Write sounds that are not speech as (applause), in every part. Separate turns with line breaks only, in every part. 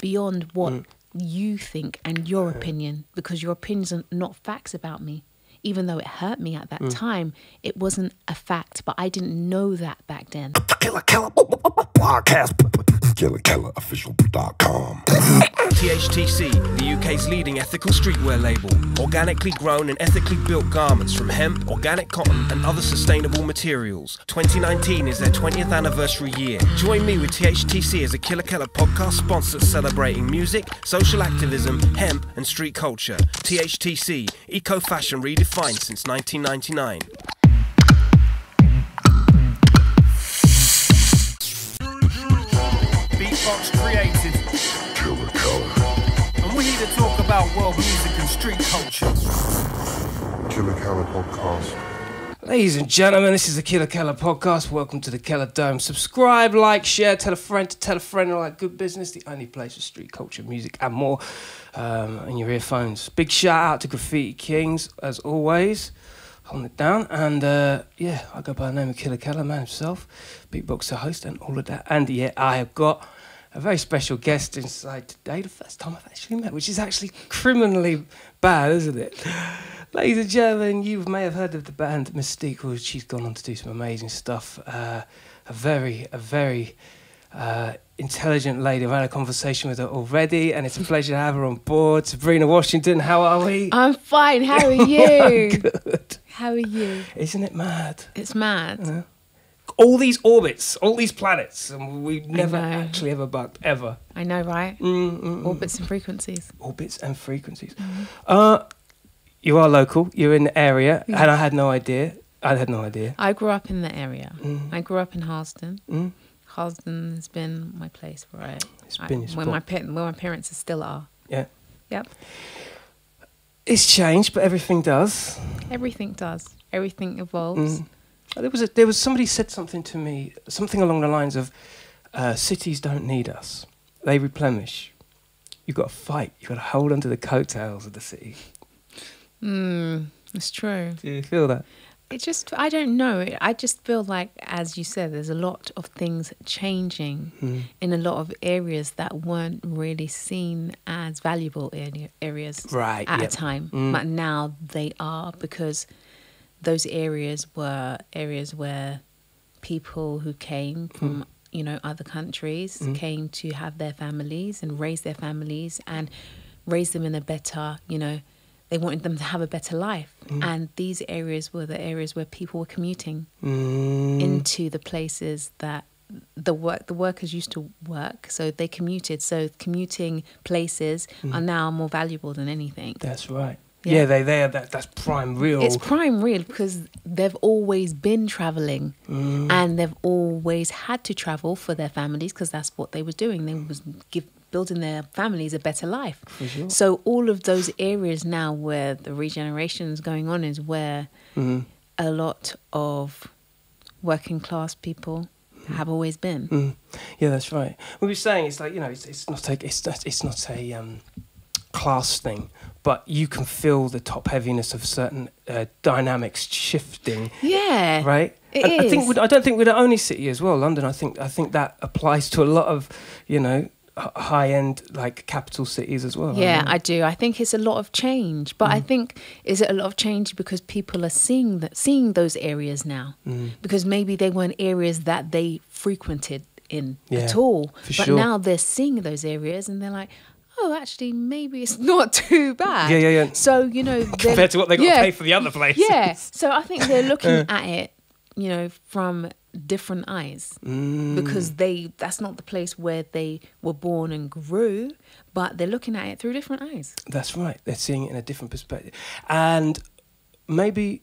beyond what
Mm.
you think and your opinion because your opinions are not facts about me. Even though it hurt me at that
Mm.
time, it wasn't a fact, but I didn't know that back then.
Killa Kela Podcast. KillaKelaOfficial.com.
THTC, the UK's leading ethical streetwear label. Organically grown and ethically built garments from hemp, organic cotton, and other sustainable materials. 2019 is their 20th anniversary year. Join me with THTC as a Killa Kela podcast sponsor celebrating music, social activism, hemp, and street culture. THTC, eco fashion redefined since 1999. Beatbox created.
Killa Kela.
And we're here to talk about world music and street culture.
Killa Kela Podcast.
Ladies and gentlemen, this is the Killa Kela podcast. Welcome to the Kela Dome. Subscribe, like, share, tell a friend to tell a friend, all that good business. The only place for street culture, music, and more um, in your earphones. Big shout out to Graffiti Kings, as always. Holding it down. And uh, yeah, I go by the name of Killa Kela, man himself, beatboxer, host, and all of that. And yeah, I have got a very special guest inside today. The first time I've actually met, which is actually criminally bad, isn't it? Ladies and gentlemen, you may have heard of the band Mis-Teeq. Well, she's gone on to do some amazing stuff. Uh, a very, a very uh, intelligent lady. I've had a conversation with her already, and it's a pleasure to have her on board. Sabrina Washington, how are we?
I'm fine. How are (laughs) you?
Good.
How are you?
Isn't it mad?
It's mad.
All these orbits, all these planets, and we never actually ever bugged, ever.
I know, right?
Mm, mm, mm.
Orbits and frequencies.
orbits and frequencies. Uh, you are local. You're in the area, and I had no idea. I had no idea.
I grew up in the area.
Mm.
I grew up in Harlesden.
Mm.
Harlesden has been my place where I,
It's
I-
been your
where
spot.
my where my parents still are.
Yeah,
Yep.
it's changed, but everything does.
Everything does. Everything evolves.
Mm. There was a, there was somebody said something to me, something along the lines of, uh, "Cities don't need us; they replenish." You've got to fight. You've got to hold onto the coattails of the city.
Mm, it's true.
Do you feel that?
It just, I don't know. I just feel like, as you said, there's a lot of things changing
Mm.
in a lot of areas that weren't really seen as valuable area, areas
Right,
at
yep.
a time.
Mm.
But now they are because those areas were areas where people who came
Mm.
from, you know, other countries came to have their families and raise their families and raise them in a better, you know, they wanted them to have a better life. And these areas were the areas where people were commuting
Mm.
into the places that the work the workers used to work so they commuted so commuting places are now more valuable than anything
That's right.
Yeah.
Yeah, they there. that that's prime real.
it's prime real because they've always been traveling
Mm.
and they've always had to travel for their families because that's what they were doing they was give, building their families a better life
sure.
so all of those areas now where the regeneration is going on is where
Mhm.
a lot of working class people have always been
Mm. Yeah, that's right. We were saying it's like you know, it's, it's not a it's it's not a um, class thing, but you can feel the top heaviness of certain uh, dynamics shifting,
yeah
right?
It
and I think I don't think we're the only city as well. London, I think I think that applies to a lot of you know high end like capital cities as well.
Yeah,
don't.
I do. I think it's a lot of change, but
Mm.
I think is it a lot of change because people are seeing that seeing those areas now
Mm.
because maybe they weren't areas that they frequented in
Yeah,
at all,
for
but
sure.
now they're seeing those areas and they're like. Oh, actually, maybe it's (laughs) not too bad.
Yeah, yeah, yeah.
So you know, they're-
compared to what they got
yeah,
to pay for the other place.
Yeah. So I think they're looking (laughs) at it, you know, from different eyes
Mm.
because they that's not the place where they were born and grew, but they're looking at it through different eyes.
That's right. They're seeing it in a different perspective. And maybe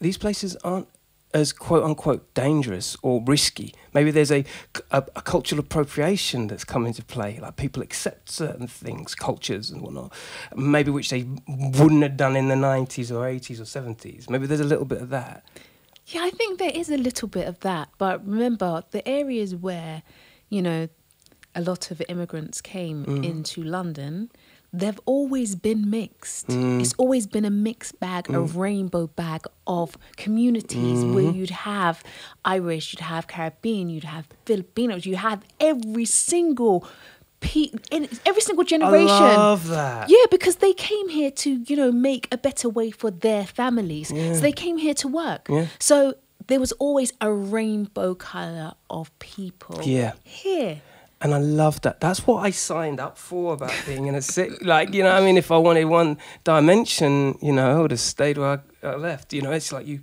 these places aren't as quote unquote dangerous or risky. Maybe there's a, a, a cultural appropriation that's come into play. Like people accept certain things, cultures and whatnot, maybe which they wouldn't have done in the 90s or 80s or 70s. Maybe there's a little bit of that.
Yeah, I think there is a little bit of that, but remember the areas where, you know, a lot of immigrants came
Mm.
into London, they've always been mixed.
Mm.
It's always been a mixed bag, a rainbow bag of communities where
Mm-hmm.
you'd have Irish, you'd have Caribbean, you'd have Filipinos, you have every single pe- in every single generation.
I love that.
Yeah, because they came here to, you know, make a better way for their families. So they came here to work.
Yeah.
So there was always a rainbow color of people
Yeah.
here.
And I love that. That's what I signed up for about being in a city. Like, you know, I mean, if I wanted one dimension, you know, I would have stayed where I, I left. You know, it's like you,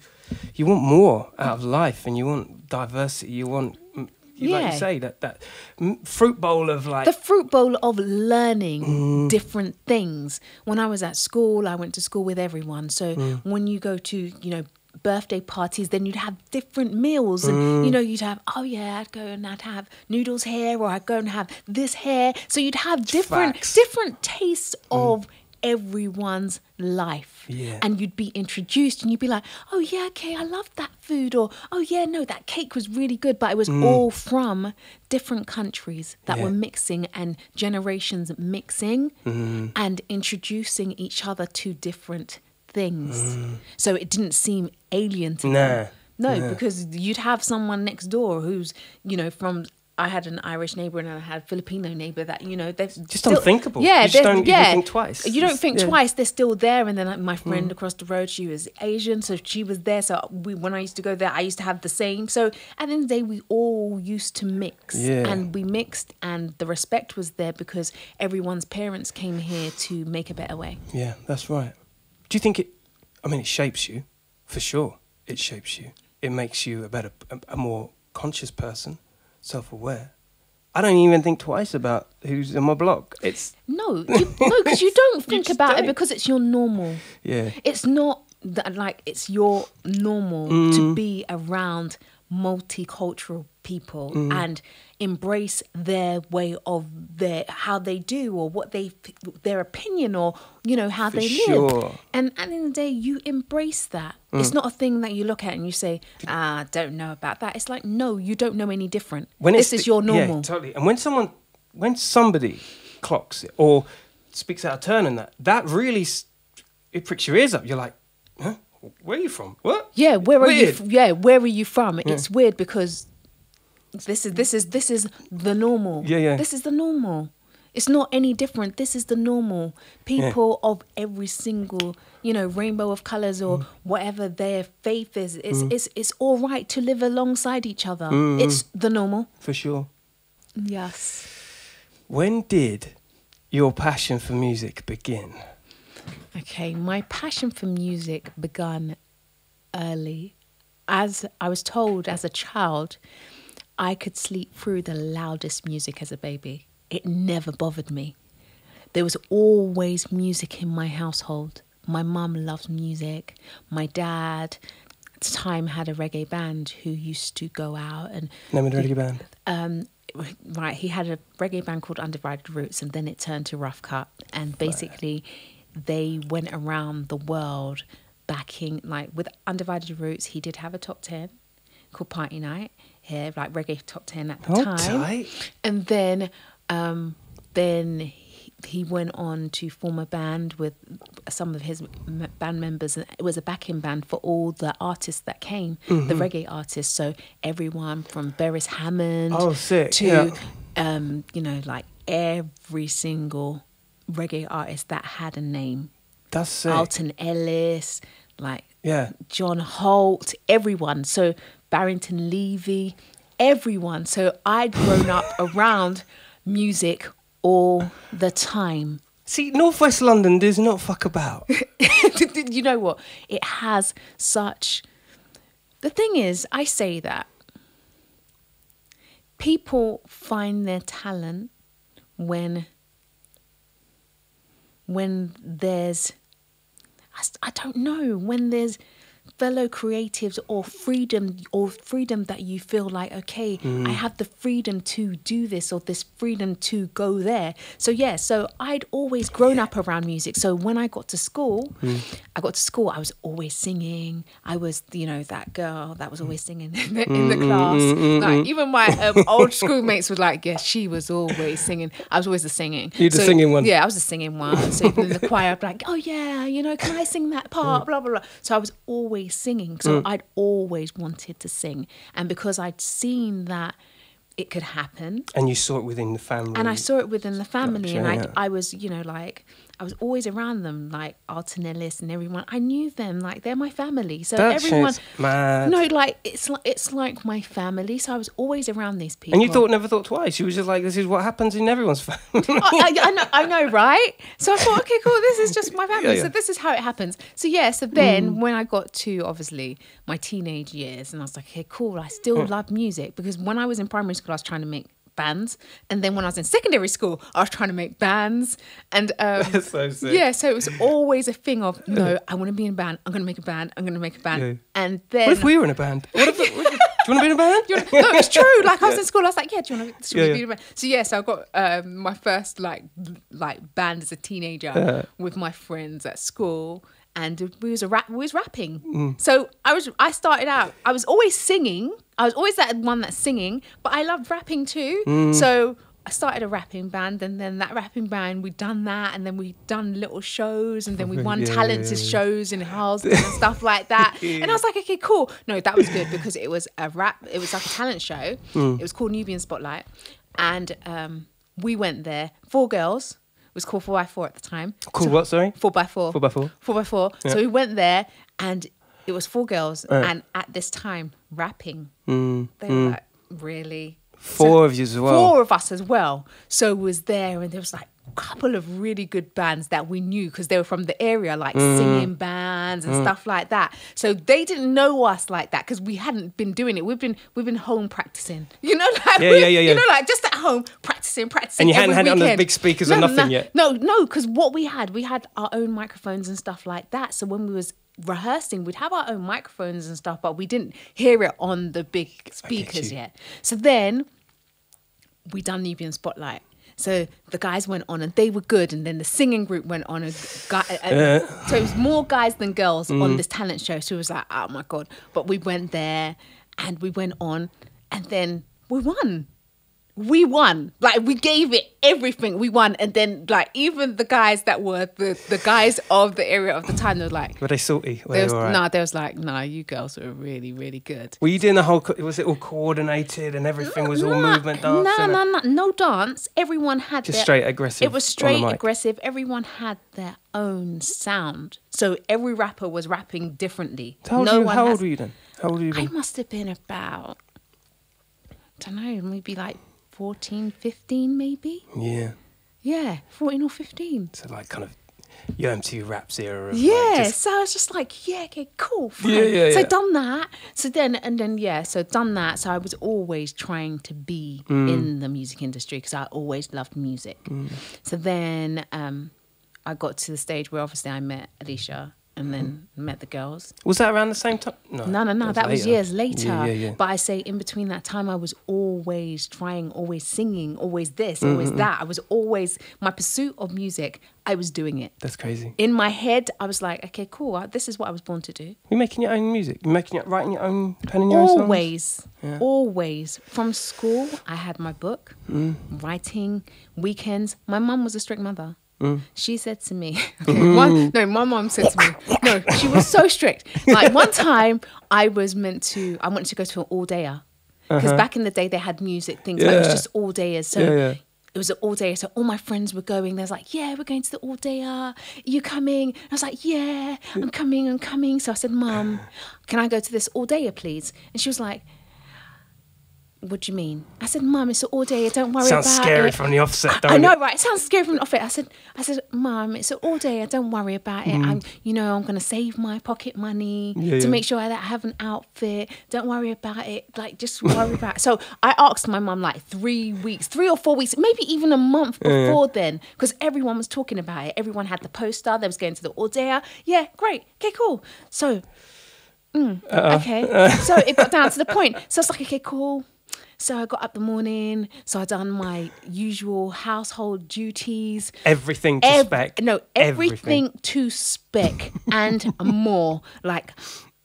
you want more out of life, and you want diversity. You want, mm, you, like you say, that that mm, fruit bowl of like,
the fruit bowl of learning
Mm.
different things. When I was at school, I went to school with everyone. So
Mm.
when you go to, you know, birthday parties, then you'd have different meals. And,
Mm.
you know, you'd have, oh, yeah, I'd go and I'd have noodles here or I'd go and have this here. So you'd have different,
Facts.
different tastes of everyone's life.
Yeah.
And you'd be introduced and you'd be like, oh, yeah, okay, I love that food. Or, oh, yeah, no, that cake was really good. But it was all from different countries that
Yeah.
were mixing and generations mixing
Mm-hmm.
and introducing each other to different things.
Mm.
So it didn't seem alien to
Nah,
them. No,
nah.
because you'd have someone next door who's, you know, from. I had an Irish neighbor and I had a Filipino neighbor that you know they're
Just unthinkable.
Yeah,
You just don't
yeah.
think twice.
You don't
It's-
think
yeah. Mm.
twice. They're still there. And then like, my friend across the road, she was Asian, so she was there. So we, when I used to go there, I used to have the same. So at the end of the day, we all used to mix,
Yeah.
and we mixed, and the respect was there because everyone's parents came here to make a better way.
yeah, that's right. Do you think it? I mean, it shapes you, for sure. It shapes you. It makes you a better, a, a more conscious person, self-aware. I don't even think twice about who's in my block. It's
No, you, no, because you (laughs) don't think
just
about
don't.
it because it's your normal.
yeah.
It's not that like it's your normal
Mm.
to be around multicultural people
Mm.
and embrace their way of their how they do or what they their opinion or you know how
For
they
sure. Mm.
live. And at the end of the day, you embrace that. It's not a thing that you look at and you say, "Ah, don't know about that." It's like, no, you don't know any different.
when
this is your normal.
Yeah, totally. And when someone, when somebody clocks it or speaks out of turn and that, that really it pricks your ears up. You're like, huh? Where are you from? What?
Yeah, where are you?
Weird.
Yeah, where are you from? It's weird because this is this is this is the normal.
Yeah, yeah.
This is the normal. It's not any different. This is the normal. People of every single, you know, rainbow of colors
Mm.
or whatever their faith is. It's it's it's all right to live alongside each other.
Mm.
It's the normal.
For sure.
Yes.
When did your passion for music begin?
Okay, my passion for music began early. As I was told as a child, I could sleep through the loudest music as a baby. It never bothered me. There was always music in my household. My mum loved music. My dad, at the time, had a reggae band who used to go out and
Name of the reggae band.
um, right, he had a reggae band called Undivided Roots, and then it turned to Rough Cut, and basically they went around the world backing like with Undivided Roots. He did have a top ten called Party Night here, like reggae top ten at the
Oh,
time,
tight.
and then um, then he, he went on to form a band with some of his m- band members and it was a backing band for all the artists that came
Mm-hmm.
the reggae artists so everyone from Beres Hammond
Oh, sick,
to
yeah.
um, you know like every single reggae artist that had a name
That's sick.
Alton Ellis like
Yeah.
John Holt, everyone. So Barrington Levy, everyone. So I'd grown up (laughs) around music all the time.
See, Northwest London does not fuck about. (laughs)
you know what? It has such. The thing is, I say that people find their talent when when there's I don't know when there's fellow creatives or freedom or freedom that you feel like okay
Mm.
i have the freedom to do this or this freedom to go there so yeah so i'd always grown up around music so when i got to school
Mm.
i got to school i was always singing i was you know that girl that was
Mm.
always singing in the, in the class like even my um, old schoolmates were like yeah she was always singing i was always the singing
You're the singing one.
yeah i was the singing one so even in the choir i'd be like oh yeah you know can i sing that
Mm.
part blah blah blah so i was always singing so mm. i'd always wanted to sing and because i'd seen that it could happen
And you saw it within the family.
and I saw it within the family, and I,
yeah.
I was, you know, like I was always around them, like Alton Ellis and everyone. I knew them, like they're my family. So
That
everyone, no, like it's like it's like my family. So I was always around these people.
and you thought, never thought twice. You was just like, this is what happens in everyone's family.
I, I, I know, I know, right? So I thought, okay, cool. This is just my family.
Yeah, yeah.
So this is how it happens. So yeah. So then, mm. when I got to obviously my teenage years, and I was like, okay, cool. I still mm. love music because when I was in primary school, I was trying to make bands, and then when I was in secondary school, I was trying to make bands, and um, (laughs)
so
yeah. So it was always a thing of no, I want to be in a band. I'm going to make a band. I'm going to make a band,
Yeah.
and then.
what if we were in a band? What if, what if- do you want to be in a band? (laughs)
No, it's true. Like I was in school, I was like, "Yeah, do you want to
Yeah,
yeah,
yeah.
be in a band?" So yes, I got um, my first like like band as a teenager with my friends at school, and we was a rap. We was rapping.
Mm.
So I was. I started out. I was always singing. I was always that one that's singing, but I loved rapping too.
Mm.
So. I started a rapping band, and then that rapping band, we done that, and then we done little shows, and then we (laughs) won
Yeah,
talented
yeah, yeah.
shows in (laughs) Harlesden and stuff like that. And I was like, okay, cool. No, that was good because it was a rap. It was like a talent show.
Hmm.
It was called Nubian Spotlight, and um, we went there. Four girls. It was called Four by Four at the time.
Cool, what, sorry?
Four by Four.
Four by four?
Four by Four. So we went there, and it was four girls, and at this time, rapping.
Hmm.
They were like, really.
Four of you as well.
Four of us as well. So was there, and there was like couple of really good bands that we knew because they were from the area, like
Mm.
singing bands and stuff like that. So they didn't know us like that because we hadn't been doing it. We've been we've been home practicing, (laughs) you know, like
Yeah, yeah, yeah,
you know, like just at home practicing, practicing.
And you hadn't had it on the big speakers or nothing
no,
yet?
No, no, because what we had, we had our own microphones and stuff like that. So when we was rehearsing, we'd have our own microphones and stuff, but we didn't hear it on the big speakers yet. So then we done Nubian Spotlight. So the guys went on and they were good, and then the singing group went on. A guy, a- so it was more guys than girls
Mm.
on this talent show. So it was like, oh my god! But we went there, and we went on, and then we won. We won. Like we gave it everything. We won, and then like even the guys that were the the guys of the area of the time, they were like,
Were they salty? Were
they was,
right?
no, they was like, no, you girls were really really good.
Were you doing the whole? Was it all coordinated and everything was all movement dance?
No, no, no, no dance. Everyone had
Just
their-
straight aggressive
It was straight aggressive. Everyone had their own sound, so every rapper was rapping differently.
How old,
no
you,
one
how
has-
old were you then? How old were you
I must have been about, I don't know, maybe like 14, 15 maybe.
Yeah.
Yeah, 14 or 15.
So like kind of your MTV raps era. Of
Yeah,
Like just,
so I was just like, yeah, okay, cool. (laughs) Fine.
Yeah, yeah,
So
yeah.
done that. So then, and then, yeah, so done that. So I was always trying to be
Mm.
in the music industry because I always loved music. So then um, I got to the stage where obviously I met Alesha and then met the girls.
was that around the same time? No,
No, no, no, that was years later.
Yeah, yeah, yeah.
But I say in between that time, I was always trying, always singing, always this, always that. I was always, my pursuit of music, I was doing it
That's crazy.
in my head, I was like, okay, cool. uh, This is what I was born to do.
You're making your own music. You're making your, writing your own, penning your own songs?
Always, always. From school, I had my book,
Mm.
writing, weekends. My mum was a strict mother.
Mm.
She said to me, (laughs) okay, one, no, my mom said to me, no, she was so strict. Like (laughs) one time, I was meant to, I wanted to go to an all dayer. Because back in the day, they had music things, but it was
Uh-huh.
Just all dayers. So
Yeah, yeah.
it was an all day. So all my friends were going. They was like, "Yeah, we're going to the all dayer. You coming?" I was like, "Yeah, I'm coming. I'm coming." So I said, "Mum, can I go to this all dayer, please?" And she was like, "What do you mean?" I said, "Mum, it's an all dayer. Don't worry
Sounds
about it.
Sounds scary
it."
from the offset,
I-
don't
I know,
it?
right? It sounds scary from the off it. I said, "I said, Mum, it's an all dayer. Don't worry about it. I'm, you know, I'm gonna save my pocket money
Mm. Yeah,
to
yeah.
make sure that I have an outfit. Don't worry about it. Like, just worry about." It. So I asked my mum like three weeks, three or four weeks, maybe even a month before then, because everyone was talking about it. Everyone had the poster. They was going to the all dayer. Yeah, great. Okay, cool. So mm, okay. (laughs) so it got down to the point. So it's like, okay, cool. So I got up the morning. So I done my usual household duties.
Everything to
Ev-
spec.
No, everything, to spec and (laughs) more. Like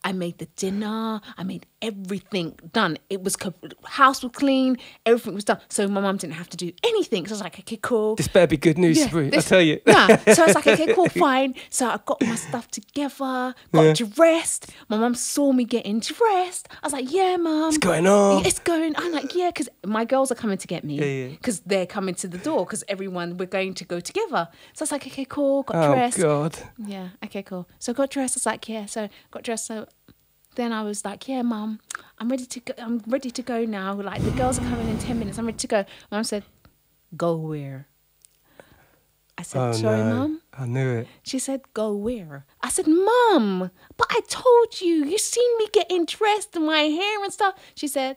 I made the dinner. I made everything done. It was house was clean. Everything was done. So my mum didn't have to do anything. So I was like, okay, cool.
This better be good news,
Yeah,
for you, I
this-
tell you. (laughs)
Nah. So I was like, okay, cool, (laughs) fine. So I got my stuff together, got dressed. My mum saw me getting dressed. I was like, yeah, mum.
What's going on?
It's going. I'm like, yeah, because my girls are coming to get
Yeah,
me
yeah.
because they're coming to the door because everyone we're going to go together. So I was like, okay, cool. Got
oh,
dressed. Oh.
God.
Yeah. Okay. Cool. So got dressed. I was like, yeah. So got dressed. So then I was like, yeah, mum, I'm ready to go. I'm ready to go now. Like the girls are coming in ten minutes. I'm ready to go. Mum said, go where? I said,
Oh
sorry,
no.
mum.
I knew it.
She said, go where? I said, mum, but I told you. You seen me getting dressed and my hair and stuff. She said,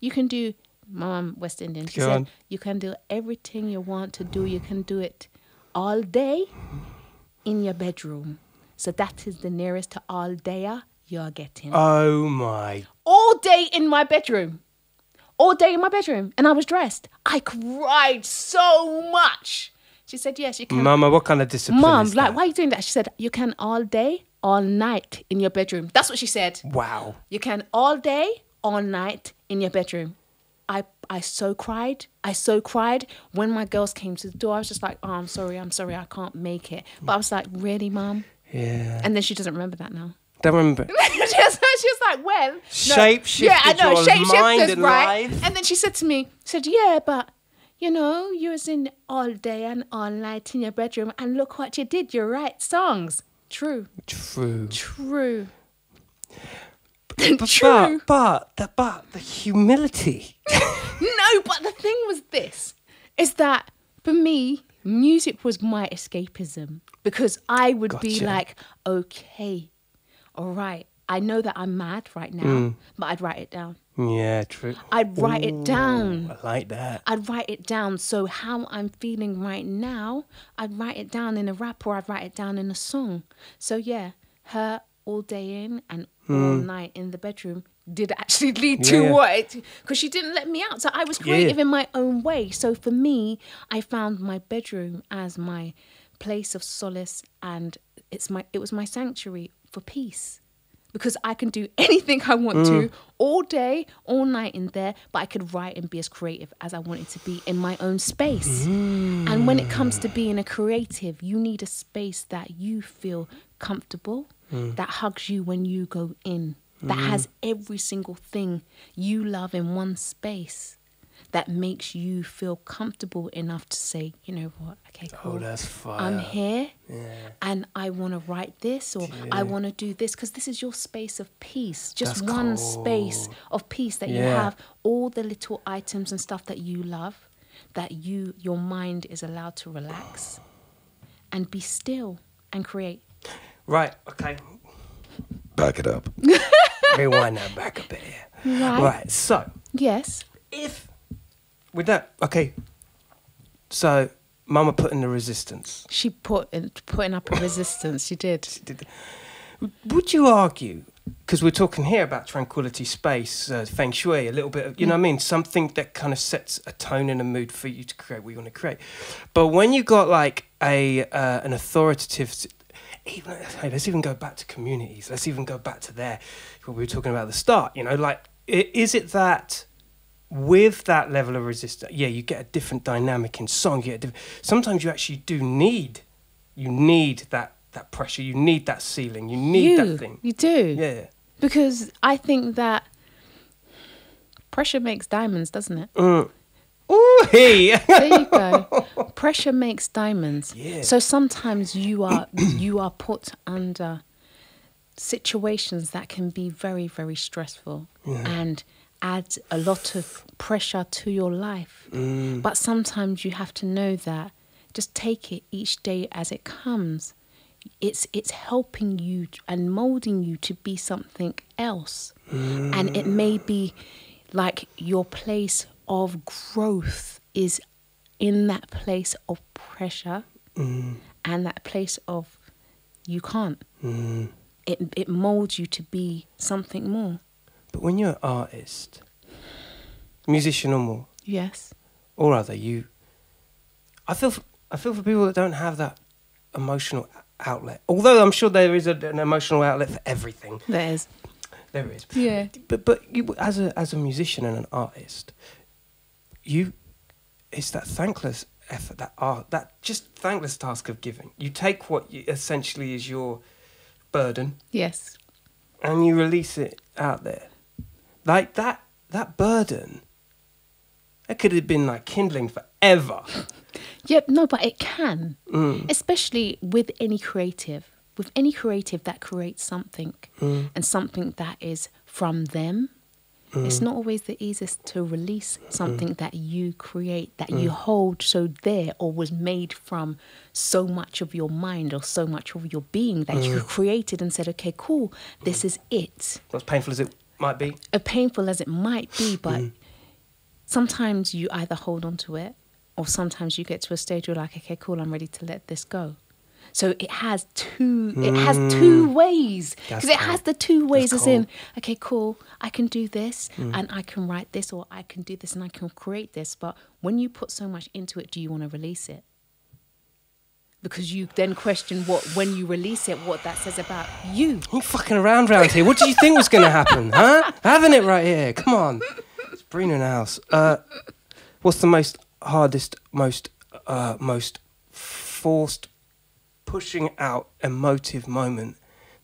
you can do. Mum, West Indian. She
Go
said,
on.
you can do everything you want to do. You can do it all day in your bedroom. So that is the nearest to all day you're getting.
Oh my.
all day in my bedroom. All day in my bedroom. And I was dressed. I cried so much. She said, yes, you can.
Mama, what kind of discipline
Mom, like, why are you doing that? She said, you can all day, all night in your bedroom. That's what she said.
Wow.
You can all day, all night in your bedroom. I I so cried. I so cried when my girls came to the door. I was just like, oh, I'm sorry, I'm sorry, I can't make it. But I was like, really, mom?
Yeah.
And then she doesn't remember that now.
Don't remember. (laughs)
she, was, she was like, well, no.
Shape-shifted
yeah, I know,
your
shape-shifters,
mind and
right?
life.
And then she said to me, said, yeah, but you know, you was in all day and all night in your bedroom, and look what you did. You write songs. True,
True.
true,
But, (laughs)
true.
but, but, the, but the humility. (laughs)
No, but the thing was this: is that for me, music was my escapism because I would be like, okay, all right, I know that I'm mad right now,
Mm.
but I'd write it down.
Yeah, true.
I'd write it down.
I like that.
I'd write it down. So how I'm feeling right now, I'd write it down in a rap or I'd write it down in a song. So yeah, her all day in and all night in the bedroom did actually (laughs) lead to
Hmm. Yeah.
what? Because she didn't let me out. So I was creative in my own way. So for me, I found my bedroom as my place of solace and it's my it was my sanctuary for peace because I can do (laughs) anything I want
Mm.
to all day, all night in there, but I could write and be as creative as I wanted to be in my own space.
Mm.
And when it comes to being a creative, you need a space that you feel comfortable,
Mm.
that hugs you when you go in, that has every single thing you love in one space. That makes you feel comfortable enough to say, you know what, okay, oh, cool.
Oh, that's fire.
I'm here
Yeah.
and I want to write this or I want to do this because this is your space of peace. Just
That's
one
cool.
space of peace that you have all the little items and stuff that you love, that you your mind is allowed to relax and be still and create.
Right, okay.
Back it up. (laughs)
Rewind that back a bit here.
Right.
Right, so
Yes.
if with that, okay. So, Mama put in the resistance.
She put in, putting up a (coughs) resistance. She did.
She Did- Would you argue? Because we're talking here about tranquility, space, uh, feng shui, a little bit of, you know what I mean? Something that kind of sets a tone and a mood for you to create what you want to create. But when you got like a uh, an authoritative, even hey, let's even go back to communities. Let's even go back to there. What we were talking about at the start. You know, like is it that with that level of resistance, yeah, you get a different dynamic in song. You get diff- sometimes you actually do need, you need that that pressure. You need that ceiling. You need
you,
that thing.
You do.
Yeah.
Because I think that pressure makes diamonds, doesn't it?
Mm. Ooh, hey.
There you go. (laughs) Pressure makes diamonds.
Yeah.
So sometimes you are (clears throat) you are put under situations that can be very very stressful and add a lot of pressure to your life.
Mm.
But sometimes you have to know that just take it each day as it comes. It's it's helping you and molding you to be something else. And it may mm. be like your place of growth is in that place of pressure mm. and that place of you can't. Mm. It it molds you to be something more.
But when you're an artist, musician or more,
Yes.
or other, you, I feel, f- I feel for people that don't have that emotional outlet. Although I'm sure there is a, an emotional outlet for everything.
There is.
there is.
Yeah.
But but you as a as a musician and an artist, you it's that thankless effort that art that just thankless task of giving. You take what you, essentially is your burden
Yes.
and you release it out there. Like that that burden. That could have been like kindling forever. (laughs)
Yep, no, but it can,
Mm.
especially with any creative, with any creative that creates something
Mm.
and something that is from them. It's
Mm.
not always the easiest to release something that you create, that
Mm.
you hold so there or was made from so much of your mind or so much of your being that you
Mm.
created and said, okay, cool, this is it.
As painful as it might be.
As painful as it might be, but
Mm.
sometimes you either hold on to it or sometimes you get to a stage where you're like, okay, cool, I'm ready to let this go. So it has two. It has two ways
Mm.
Because it has the two ways.
That's
As in, okay, cool, I can do this,
Mm.
and I can write this, or I can do this, and I can create this. But when you put so much into it, do you want to release it? Because you then question what when you release it, what that says about you.
You fucking around round here. What did you think was going to happen, huh? Having it right here. Come on. It's Breen in the house. Uh, what's the most hardest, most, uh, most forced, pushing out emotive moment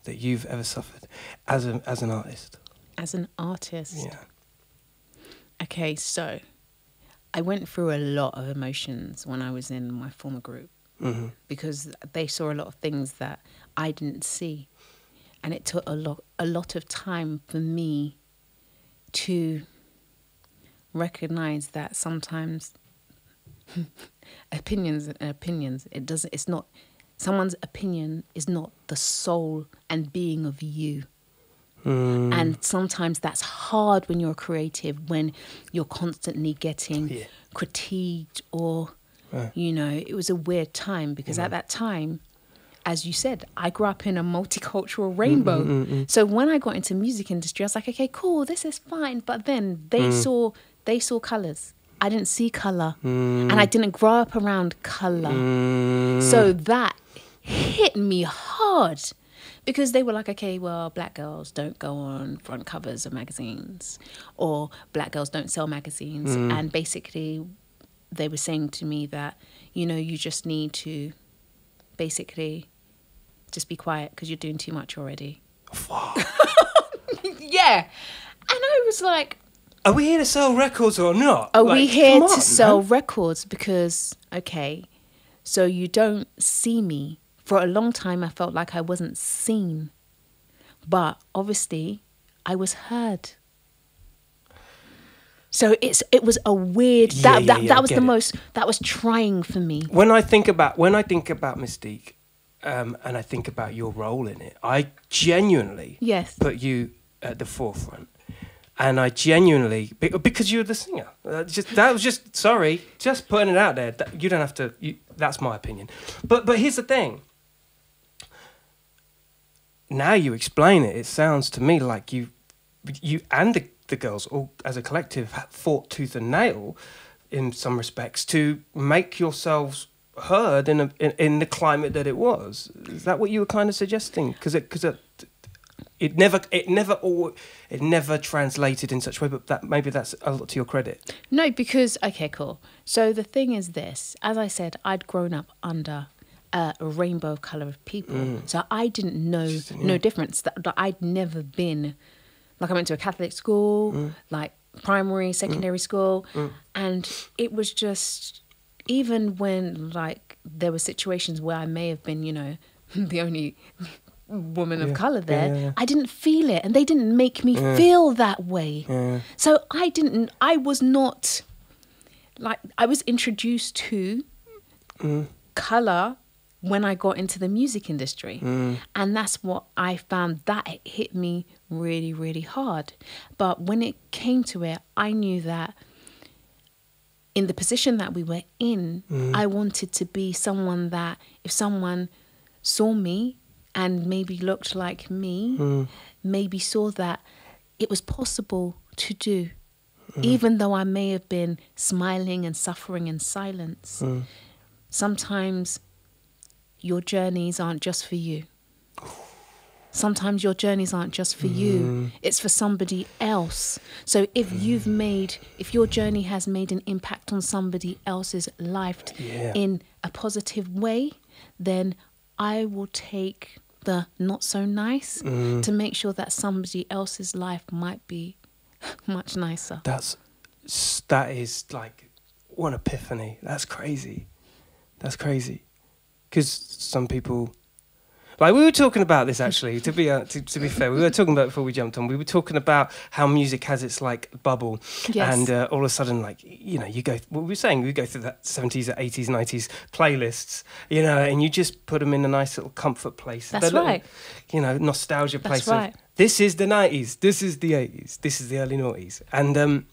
that you've ever suffered as a, as an artist?
As an artist,
Yeah.
Okay, so I went through a lot of emotions when I was in my former group
hmm
because they saw a lot of things that I didn't see. And it took a lot a lot of time for me to recognize that sometimes (laughs) opinions and opinions it doesn't it's not someone's opinion is not the soul and being of you.
Mm.
And sometimes that's hard when you're creative, when you're constantly getting
Yeah.
critiqued or,
Yeah.
you know, it was a weird time because at that time, as you said, I grew up in a multicultural rainbow. Mm, mm, mm, so when I got into music industry, I was like, okay, cool, this is fine. But then they saw they saw colors. I didn't see color, and I didn't grow up around color.
Mm.
So that hit me hard because they were like, okay, well, black girls don't go on front covers of magazines, or black girls don't sell magazines. And basically, they were saying to me that, you know, you just need to basically just be quiet because you're doing too much already.
Fuck. (laughs)
Yeah. And I was like,
Are we here to sell records or not?
Are
Like,
we here to
on,
sell
man.
records? Because, okay, so you don't see me. For a long time, I felt like I wasn't seen. But obviously, I was heard. So it's it was a weird
Yeah,
that
yeah,
that,
yeah,
that was the
it.
most that was trying for me.
when I think about when I think about Mis-Teeq, um, and I think about your role in it, I genuinely
Yes.
put you at the forefront, and I genuinely because you're the singer. Uh, just that was just sorry, just putting it out there. That, you don't have to. You, that's my opinion. But but here's the thing. Now you explain it. It sounds to me like you, you and the the girls all as a collective fought tooth and nail, in some respects, to make yourselves heard in, a, in in the climate that it was. Is that what you were kind of suggesting? Because it because it, it never it never all it never translated in such a way. But that maybe that's a lot to your credit.
No, because okay, cool. So the thing is this: as I said, I'd grown up under uh, a rainbow of color of people, so I didn't know no difference. That, that I'd never been like I went to a Catholic school, mm. like primary, secondary mm. school, mm. and it was just even when like there were situations where I may have been, you know, (laughs) the only woman
Yeah,
of color there,
yeah, yeah.
I didn't feel it, and they didn't make me feel that way. So I didn't. I was not like I was introduced to color when I got into the music industry, mm. and that's what I found that it hit me really, really hard. But when it came to it, I knew that in the position that we were in, mm. I wanted to be someone that if someone saw me and maybe looked like me, mm. maybe saw that it was possible to do, even though I may have been smiling and suffering in silence. Sometimes your journeys aren't just for you. Sometimes your journeys aren't just for
Mm.
you, it's for somebody else. So if you've made, if your journey has made an impact on somebody else's life
Yeah.
in a positive way, then I will take the not so nice
Mm.
to make sure that somebody else's life might be (laughs) much nicer.
That's that is like one epiphany. That's crazy. That's crazy. Because some people, like we were talking about this actually. to be uh, to, to be fair, we were talking about it before we jumped on. We were talking about how music has its like bubble,
Yes.
and uh, all of a sudden, like you know, you go. What we were saying, we go through that seventies, eighties, nineties playlists, you know, and you just put them in a nice little comfort place.
That's
little,
right.
You know, nostalgia
That's
place.
right.
Of, this is the nineties. This is the eighties. This is the early noughties, and um,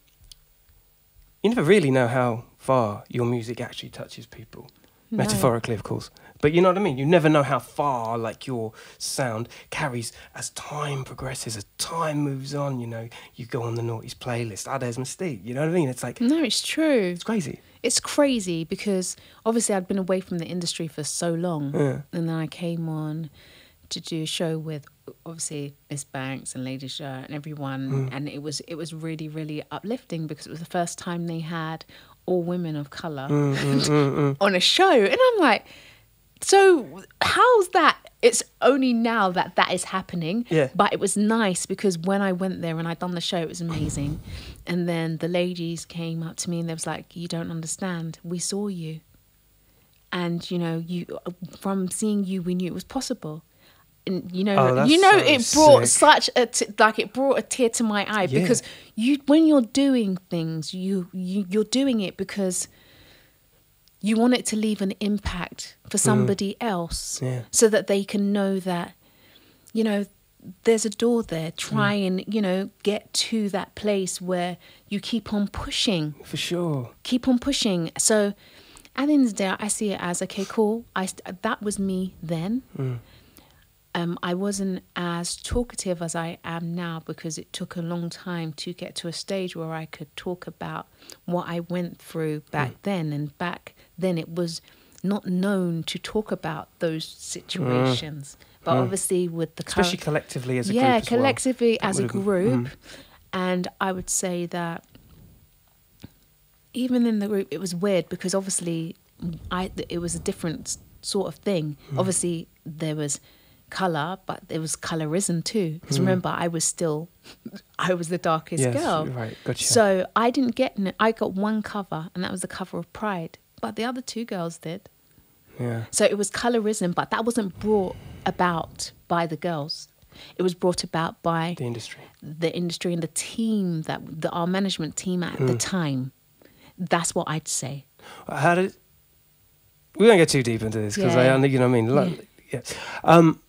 you never really know how far your music actually touches people.
No.
Metaphorically, of course. But you know what I mean? You never know how far like your sound carries as time progresses, as time moves on, you know, you go on the noughties playlist. Ah, there's Mis-Teeq. You know what I mean? It's like
No, it's true.
it's crazy.
It's crazy because obviously I'd been away from the industry for so long,
Yeah.
and then I came on to do a show with obviously Miss Banks and Lady Leshurr and everyone, mm. and it was it was really really uplifting because it was the first time they had all women of color mm, mm, (laughs) on a show, and I'm like, so how's that? It's only now that that is happening.
Yeah.
But it was nice because when I went there and I'd done the show, it was amazing. And then the ladies came up to me and they was like, "You don't understand. We saw you, and you know, you from seeing you, we knew it was possible." And you know,
Oh,
you know,
so
it brought
sick.
such a t- like it brought a tear to my eye
Yeah.
because you when you're doing things, you you you're doing it because you want it to leave an impact for somebody else
Mm. Yeah.
so that they can know that you know there's a door there try
Mm.
and you know get to that place where you keep on pushing
For sure.
keep on pushing so at the end of the day i see it as okay cool i that was me then um, I wasn't as talkative as I am now because it took a long time to get to a stage where I could talk about what I went through back then. And back then, it was not known to talk about those situations. But obviously, with the
Especially
current,
collectively as a
yeah,
group. as
collectively
That
as a group,
mm.
and I would say that even in the group, it was weird because obviously, I it was a different sort of thing.
Mm.
Obviously, there was color, but there was colorism too. Because remember, I was still, (laughs) I was the darkest
Mm. Yes,
girl.
right, gotcha.
So I didn't get. I got one cover, and that was the cover of Pride. But the other two girls did.
Yeah.
So it was colorism, but that wasn't brought about by the girls. It was brought about by
The industry.
the industry and the team that the, our management team at
Mm.
the time. That's what I'd say.
How did we won't get too deep into this because
Yeah.
I, you know what I mean. Like, yeah. Um,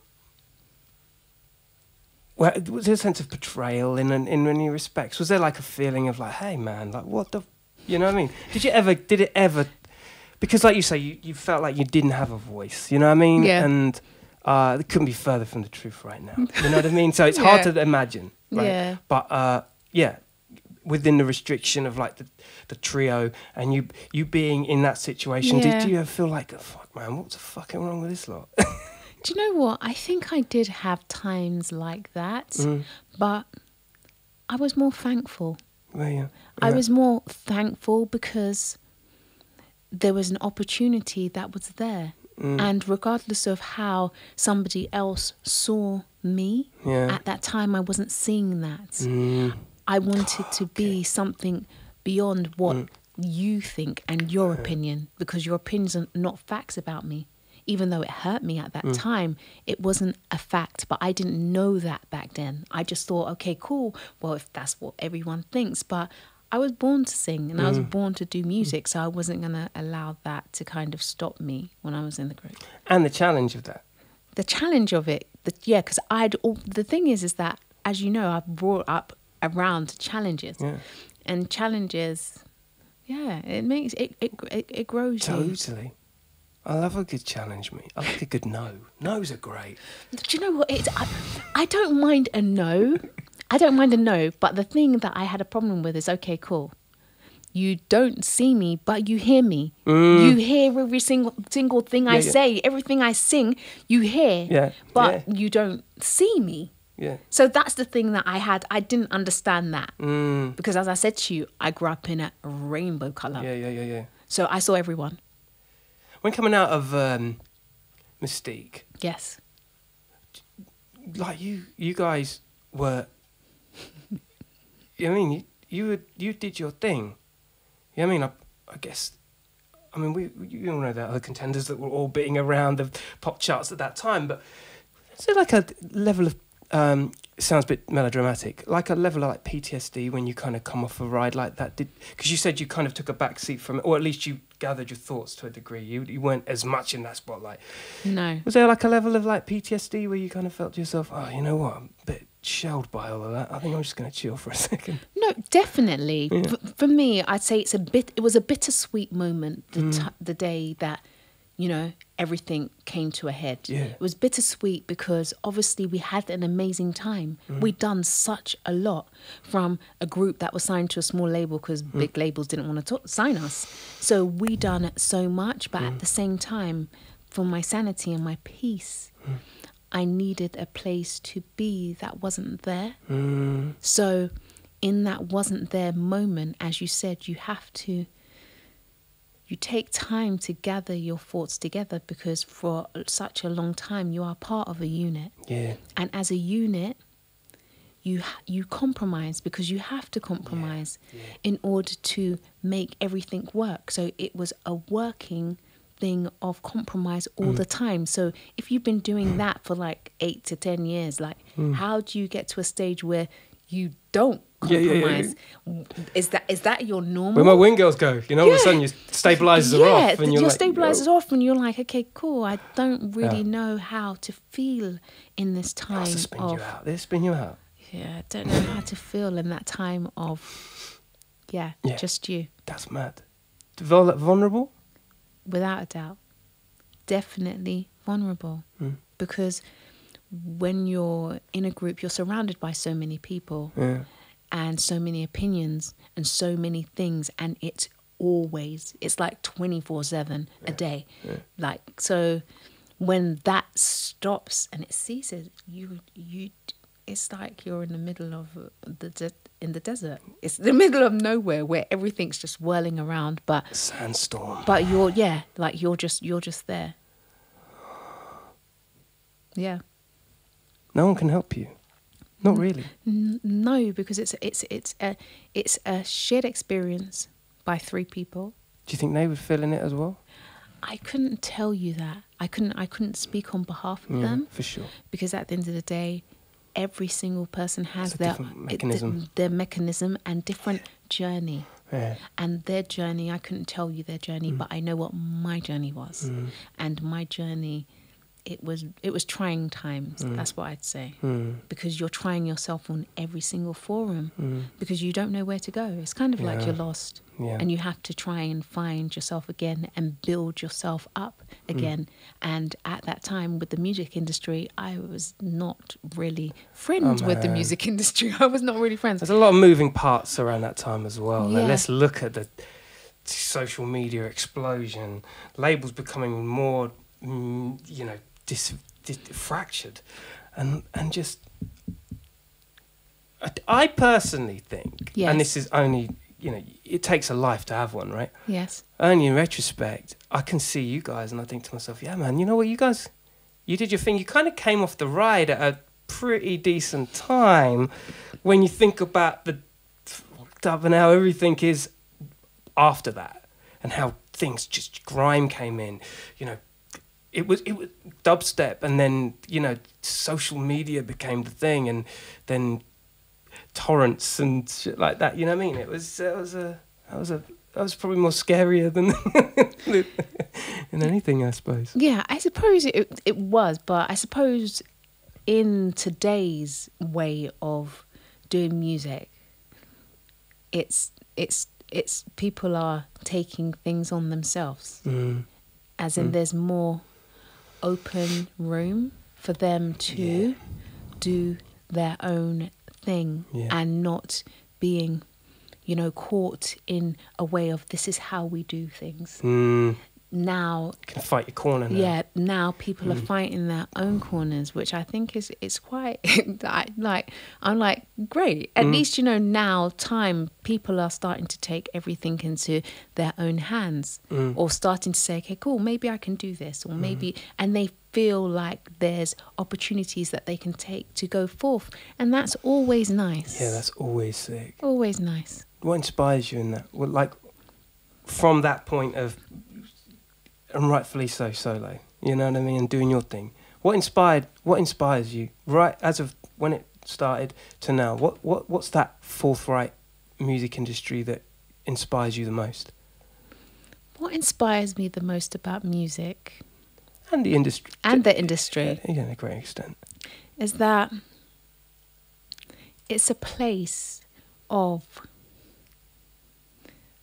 well, was there a sense of betrayal in in in many respects? Was there like a feeling of like, hey man, like what the, you know what I mean? Did you ever? Did it ever? Because like you say, you, you felt like you didn't have a voice. You know what I mean?
Yeah.
And uh, it couldn't be further from the truth right now. You know what I mean? So it's hard (laughs) to imagine. Right?
Yeah.
But uh, yeah, within the restriction of like the, the trio and you you being in that situation,
Yeah.
did you ever feel like, oh, fuck man, what's the fucking wrong with this lot? (laughs)
Do you know what? I think I did have times like that,
Mm.
but I was more thankful.
Well, yeah.
I was more thankful because there was an opportunity that was there.
Mm.
And regardless of how somebody else saw me,
Yeah.
at that time I wasn't seeing that.
Mm.
I wanted to be something beyond what
Mm.
you think and your opinion, because your opinions are not facts about me. Even though it hurt me at that
Mm.
time, it wasn't a fact, but I didn't know that back then. I just thought, okay, cool. Well, if that's what everyone thinks, but I was born to sing and I was
Mm.
born to do music, so I wasn't going to allow that to kind of stop me when I was in the group
And the challenge of that.
the challenge of it, the, yeah, because I'd all, the thing is, is that as you know, I've brought up around challenges,
Yeah.
and challenges, yeah, it makes it it it, it grows you.
Totally. I love a good challenge, me. I like a good no. No's are great.
Do you know what? It's I, I don't mind a no, I don't mind a no, but the thing that I had a problem with is okay, cool. you don't see me, but you hear me. You hear every single single thing I
Mm. Yeah, yeah.
say, everything I sing, you hear.
Yeah,
But
yeah.
you don't see me.
Yeah.
So that's the thing that I had. I didn't understand that
Mm.
because, as I said to you, I grew up in a rainbow color.
Yeah, yeah, yeah, yeah.
So I saw everyone.
When coming out of um, Mis-Teeq,
Yes.
like you, you guys were. You know what I mean, you, you you did your thing. You know I mean, I, I guess. I mean, we you all know the other contenders that were orbiting around the pop charts at that time, but is there like a level of? Um, sounds a bit melodramatic, like a level of like PTSD when you kind of come off a ride like that. Did because you said you kind of took a back seat from it, or at least you gathered your thoughts to a degree. You you weren't as much in that spotlight.
No.
Was there like a level of like PTSD where you kind of felt to yourself, oh, you know what, I'm a bit shelled by all of that. I think I'm just going to chill for a (laughs) second.
No, definitely.
Yeah.
F- for me, I'd say it's a bit. It was a bittersweet moment the
Mm.
t- the day that, you know, everything came to a head.
Yeah.
It was bittersweet because obviously we had an amazing time.
Mm.
We'd done such a lot from a group that was signed to a small label because
Mm.
big labels didn't want to sign us. So we done so much, but
Mm.
at the same time, for my sanity and my peace. I needed a place to be that wasn't there.
Mm,
So, in that wasn't there moment, as you said, you have to. You take time to gather your thoughts together because for such a long time you are part of a unit,
yeah,
and as a unit, you you compromise because you have to compromise in order to make everything work. So it was a working thing of compromise
Mm.
all the time. So if you've been doing that for like eight to ten years, like
Mm.
how do you get to a stage where you don't
Yeah, yeah, yeah,
compromise? Is that is that your normal?
where my wing girls go, you know, all of a sudden your stabilizers are
yeah,
off, and
your
like,
stabilizers off, and you're like, okay, cool. I don't really
Yeah.
know how to feel in this time
have spin
of
you out. They spin you out.
yeah, I don't know how to feel in that time of, yeah,
Yeah.
just you,
That's mad. Vul- vulnerable.
Without a doubt. Definitely vulnerable.
Mm.
Because when you're in a group, you're surrounded by so many people
Yeah.
and so many opinions and so many things, and it's always, it's like 24 7 a day. Like, so when that stops and it ceases, you, you, it's like you're in the middle of the de- in the desert. It's the middle of nowhere where everything's just whirling around, but
Sandstorm.
but you're yeah, like you're just you're just there. Yeah.
No one can help you. Not really.
N- no, because it's it's it's a it's a shared experience by three people.
Do you think they would fill in it as well?
I couldn't tell you that. I couldn't I couldn't speak on behalf of
Yeah,
them
for sure.
because at the end of the day, every single person has their it-
mechanism.
their mechanism and different journey.
Yeah.
And their journey, I couldn't tell you their
Mm.
journey, but I know what my journey was. And my journey, it was it was trying times. That's what I'd say.
Mm.
Because you're trying yourself on every single forum because you don't know where to go. It's kind of like you're lost.
Yeah.
And you have to try and find yourself again and build yourself up
Mm.
again. And at that time with the music industry, I was not really friends with the music (laughs) industry. I was not really friends.
There's a lot of moving parts around that time as well.
Yeah.
let's look at the social media explosion, labels becoming more, mm, you know, dis, dis, fractured, and and just. I, I personally think,
Yes.
and this is only, you know, it takes a life to have one, right?
Yes.
Only in retrospect, I can see you guys, and I think to myself, yeah, man, you know what, you guys, you did your thing. You kind of came off the ride at a pretty decent time when you think about the up and how everything is after that, and how things just grime came in. You know, it was it was dubstep, and then you know, social media became the thing, and then torrents and shit like that. You know what I mean? It was it was a that was a that was probably more scarier than (laughs) than anything, I suppose.
Yeah, I suppose it it was, but I suppose in today's way of doing music, it's it's it's people are taking things on themselves,
Mm.
as in there's more open room for them to
Yeah.
do their own thing
Yeah.
and not being you know, caught in a way of this is how we do things.
Mm,
Now,
can fight your corner now.
yeah, now people
Mm.
are fighting their own corners, which I think is it's quite (laughs) like I'm like great.
Mm.
At least you know now time people are starting to take everything into their own hands,
Mm.
or starting to say, okay, cool, maybe I can do this, or maybe, and they feel like there's opportunities that they can take to go forth, and that's always nice.
Yeah, that's always sick.
always nice.
What inspires you in that? Well, like from that point of, and rightfully so, solo. You know what I mean, and doing your thing. What inspired? What inspires you? Right as of when it started to now. What what what's that forthright music industry that inspires you the most?
What inspires me the most about music
And the industry.
and the industry?
Yeah, to a great extent.
is that it's a place of,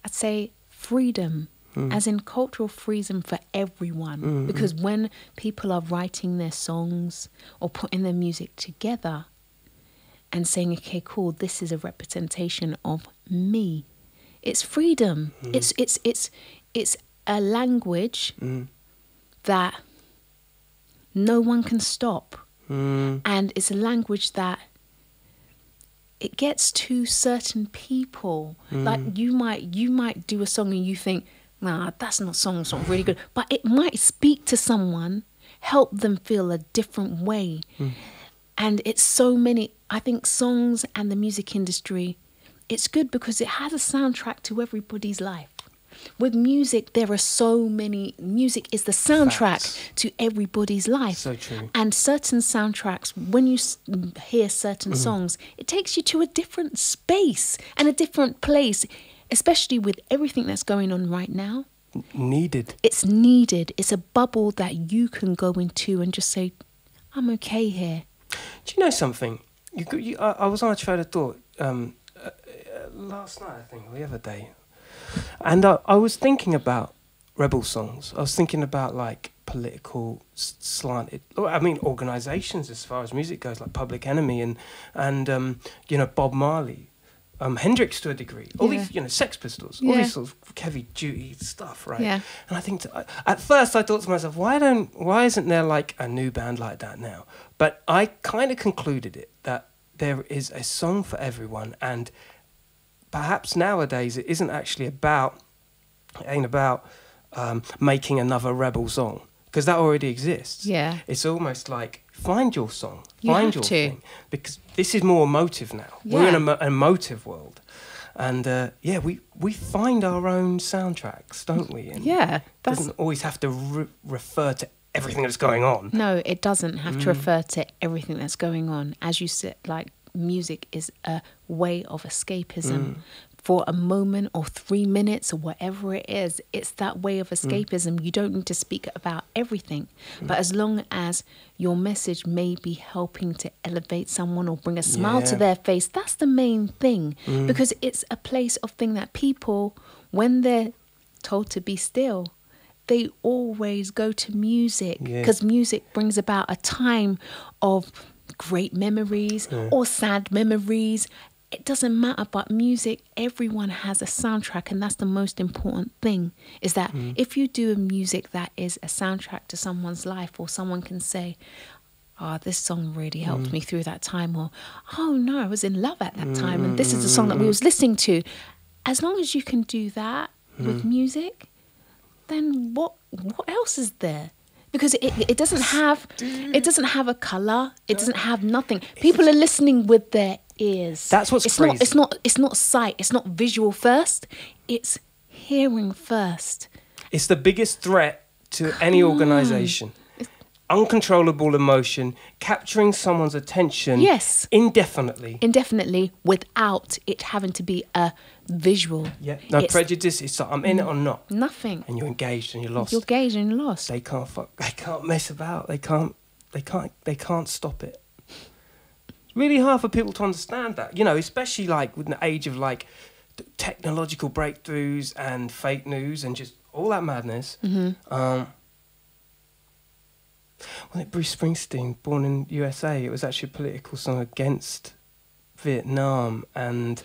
I'd say, freedom,
Mm.
as in cultural freedom for everyone.
Mm,
Because when people are writing their songs or putting their music together and saying, okay, cool, this is a representation of me, it's freedom. It's, it's, it's, it's a language
Mm.
that no one can stop
Mm.
and it's a language that it gets to certain people like you might you might do a song and you think nah that's not song song really good but it might speak to someone help them feel a different way and it's so many i think songs and the music industry it's good because it has a soundtrack to everybody's life with music there are so many music is the soundtrack
Facts.
to everybody's life
So true.
and certain soundtracks when you s- hear certain
Mm-hmm.
songs it takes you to a different space and a different place especially with everything that's going on right now
Needed.
it's needed it's a bubble that you can go into and just say i'm okay here
Do you know something? You, you I, I was on a train of thought um, uh, uh, last night, I think, or the other day, and I, I was thinking about rebel songs. I was thinking about like political slanted. I mean, organisations as far as music goes, like Public Enemy and and um, you know Bob Marley. Um, Hendrix to a degree, all
Yeah.
these, you know, Sex Pistols, all
Yeah.
these sort of heavy duty stuff, right?
Yeah.
And I think to, at first I thought to myself, why don't, why isn't there like a new band like that now? But I kind of concluded it that there is a song for everyone, and perhaps nowadays it isn't actually about, it ain't about um, making another rebel song because that already exists.
Yeah.
It's almost like find your song,
You
find your
to.
thing, because this is more emotive now. We're in a an emotive world. And uh, yeah, we, we find our own soundtracks, don't we? And
Yeah,
it
that's-
doesn't always have to re- refer to everything that's going on.
No, it doesn't have
Mm.
to refer to everything that's going on. As you said, like music is a way of escapism.
Mm.
For a moment or three minutes or whatever it is, it's that way
Mm.
of escapism. You don't need to speak about everything. But as long as your message may be helping to elevate someone or bring a smile to their face, that's the main thing.
Mm.
Because it's a place of thing that people, when they're told to be still, they always go to music
Yeah.
because music brings about a time of great memories or sad memories. It doesn't matter, but music, everyone has a soundtrack, and that's the most important thing. Is that mm. if you do a music that is a soundtrack to someone's life, or someone can say, Oh, this song really helped mm. me through that time, or Oh no, I was in love at that time, and this is the song that we mm. was listening to. As long as you can do that with music, then what what else is there because it, it doesn't have it doesn't have a color it doesn't have nothing people are listening with their ears
That's what's
it's not it's not it's not sight it's not visual first it's hearing first
It's the biggest threat to any organization. Uncontrollable emotion, capturing someone's attention
Yes.
indefinitely.
indefinitely without it having to be a visual
yeah, no
It's
prejudice. It's like I'm in it or not,
nothing
and you're engaged and you're lost.
you're engaged and lost
they can't fuck. They can't mess about. They can't. They can't. They can't stop it. Really hard for people to understand that. You know, especially like with the age of like technological breakthroughs and fake news and just all that madness.
Mm-hmm.
Um, it Bruce Springsteen, born in USA? It was actually a political song against Vietnam and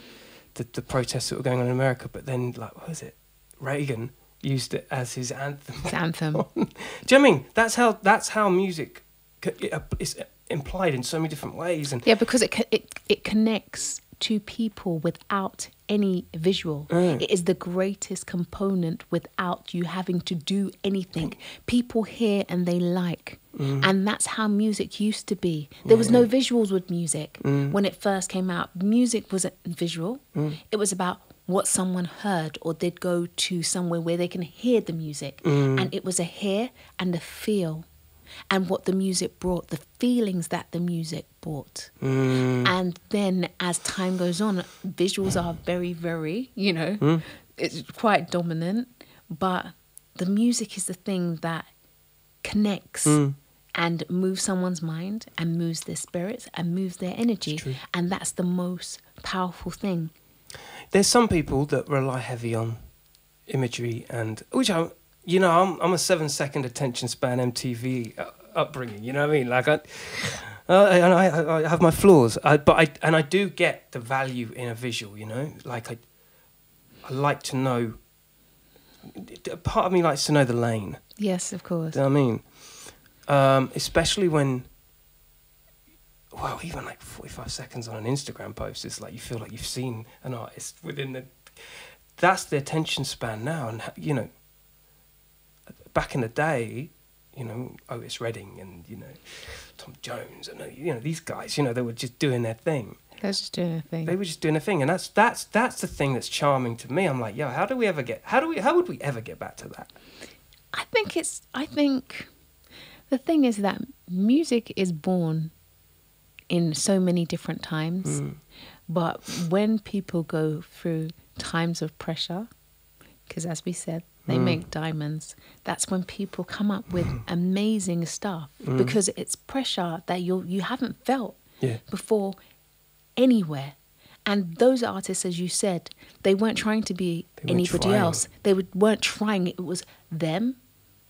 the, the protests that were going on in America, but then like what was it? Reagan used it as his anthem.
It's anthem. (laughs)
Do you know what I mean? That's how that's how music uh, is implied in so many different ways, and
Yeah, because it it it connects to people without any visual.
Mm.
It is the greatest component without you having to do anything. People hear and they like.
Mm.
And that's how music used to be. There was no visuals with music
Mm.
when it first came out. Music wasn't visual. It was about what someone heard or they'd go to somewhere where they can hear the music.
Mm.
And it was a hear and a feel. And what the music brought, the feelings that the music brought.
Mm.
And then as time goes on, visuals are very, very, you know, it's quite dominant. But the music is the thing that connects and moves someone's mind and moves their spirits and moves their energy. And that's the most powerful thing.
there's some people that rely heavy on imagery and which I, you know, I'm I'm a seven second attention span MTV uh, upbringing. You know what I mean? Like I, uh, and I, I, have my flaws, I, but I and I do get the value in a visual. You know, like I, I like to know. Part of me likes to know the lane.
Yes, of course.
Do you know what I mean? Um, especially when, well, even like 45 seconds on an Instagram post, it's like you feel like you've seen an artist within the. That's the attention span now. And, you know, back in the day, you know, Otis Redding and, you know, Tom Jones and, you know, these guys, you know, they were just doing their thing.
That's just doing a thing.
They were just doing their thing. And that's, that's, that's the thing that's charming to me. I'm like, yo, how do we ever get, how do we, how would we ever get back to that?
I think it's. I think the thing is that music is born in so many different times, hmm. but when people go through times of pressure, because as we said, they mm. make diamonds. That's when people come up with amazing stuff mm. because it's pressure that you you haven't felt
Yeah.
before anywhere. And those artists, as you said, they weren't trying to be
They
anybody
trying.
else. They would, weren't trying. It was them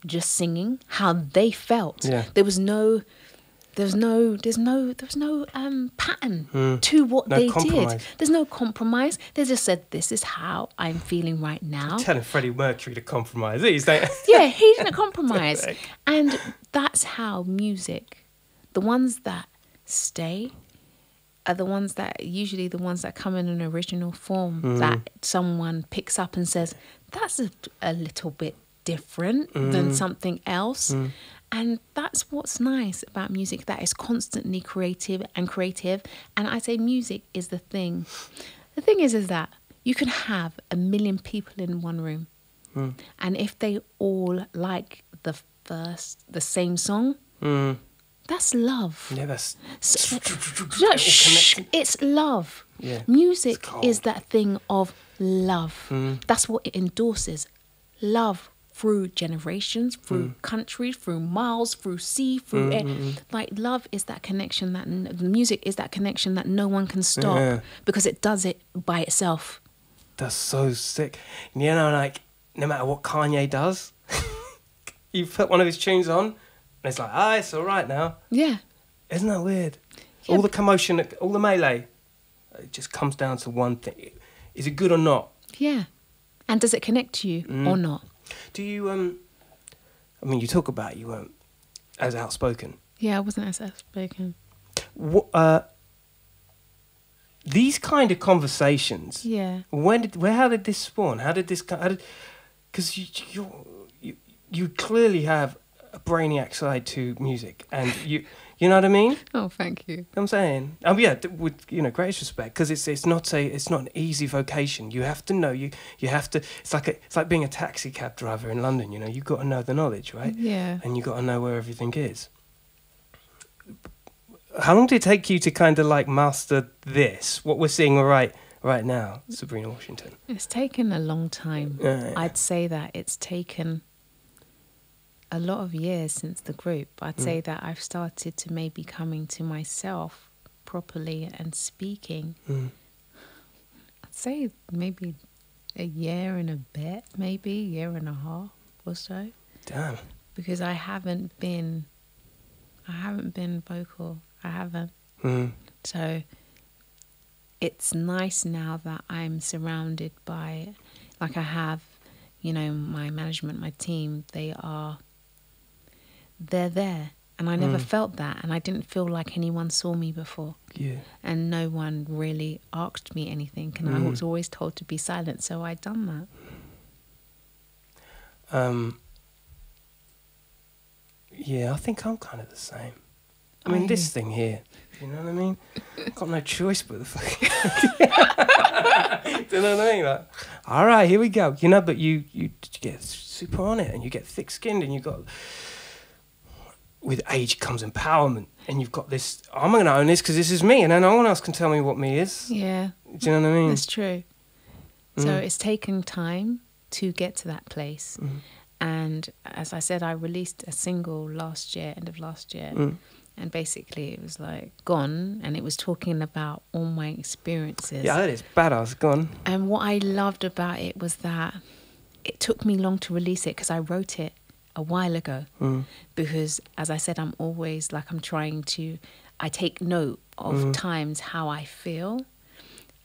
just singing how they felt.
Yeah.
There was no, there's no, there's no, there's no um, pattern
Mm.
to what
No
they
compromise.
did. There's no compromise. They just said, "This is how I'm feeling right now."
Telling Freddie Mercury to compromise. He's like, (laughs)
yeah, he didn't (laughs) compromise. And that's how music, the ones that stay, are the ones that usually the ones that come in an original form that someone picks up and says, that's a, a little bit different than something else. And that's what's nice about music that is constantly creative and creative. And I say music is the thing. The thing is, is that you can have a million people in one room. And if they all like the first, the same song,
mm,
that's love.
yeah, that's
So- No, shh, it's love.
Yeah.
Music is that thing of love.
Mm.
That's what it endorses. Love through generations, through
Mm.
countries, through miles, through sea, through air. Like love is that connection that the music is that connection that no one can stop
Yeah.
because it does it by itself.
that's so sick. And, you know, like no matter what Kanye does, (laughs) you put one of his tunes on, and it's like, ah, it's all right now.
Yeah.
Isn't that weird?
Yeah,
all the commotion, all the melee, it just comes down to one thing: is it good or not?
Yeah. And does it connect to you
Mm.
or not?
Do you um? I mean, you talk about you weren't as outspoken.
Yeah, I wasn't as outspoken.
What uh? These kind of conversations.
Yeah.
When did where how did this spawn? How did this how did because you you you you clearly have a brainiac side to music and you you know what I mean?
Oh, thank you.
I'm saying, um, yeah, with you know greatest respect, because it's it's not a it's not an easy vocation. You have to know you you have to. It's like a, it's like being a taxi cab driver in London. You know, you've got to know the knowledge, right?
Yeah.
And you've got to know where everything is. How long did it take you to kind of like master this? What we're seeing right right now, Sabrina Washington.
It's taken a long time.
Yeah.
I'd say that it's taken a lot of years since the group. I'd say
Mm.
that I've started to maybe coming to myself properly and speaking.
Mm.
I'd say maybe a year and a bit, maybe a year and a half or so,
Damn.
because I haven't been, I haven't been vocal. I haven't.
Mm.
So it's nice now that I'm surrounded by, like I have, you know, my management, my team. They are. They're there, and I never
Mm.
felt that, and I didn't feel like anyone saw me before,
Yeah.
and no one really asked me anything, and I
Mm.
was always told to be silent, so I'd done that.
Um, yeah, I think I'm kind of the same. I mean, this thing here, you know what I mean? (laughs) Got no choice but the fucking. (laughs) Do you know what I mean? Like, all right, here we go. You know, but you you get super on it, and you get thick skinned, and you got. With age comes empowerment, and you've got this. I'm going to own this because this is me, and then no one else can tell me what me is.
Yeah,
Do you know what I mean?
that's true. So
Mm.
it's taken time to get to that place.
Mm.
And as I said, I released a single last year, end of last year.
Mm.
And basically, it was like gone, and it was talking about all my experiences.
Yeah, that is badass. Gone.
And what I loved about it was that it took me long to release it because I wrote it a while ago.
Mm.
Because, as I said, I'm always like, I'm trying to, I take note of
Mm.
times how I feel.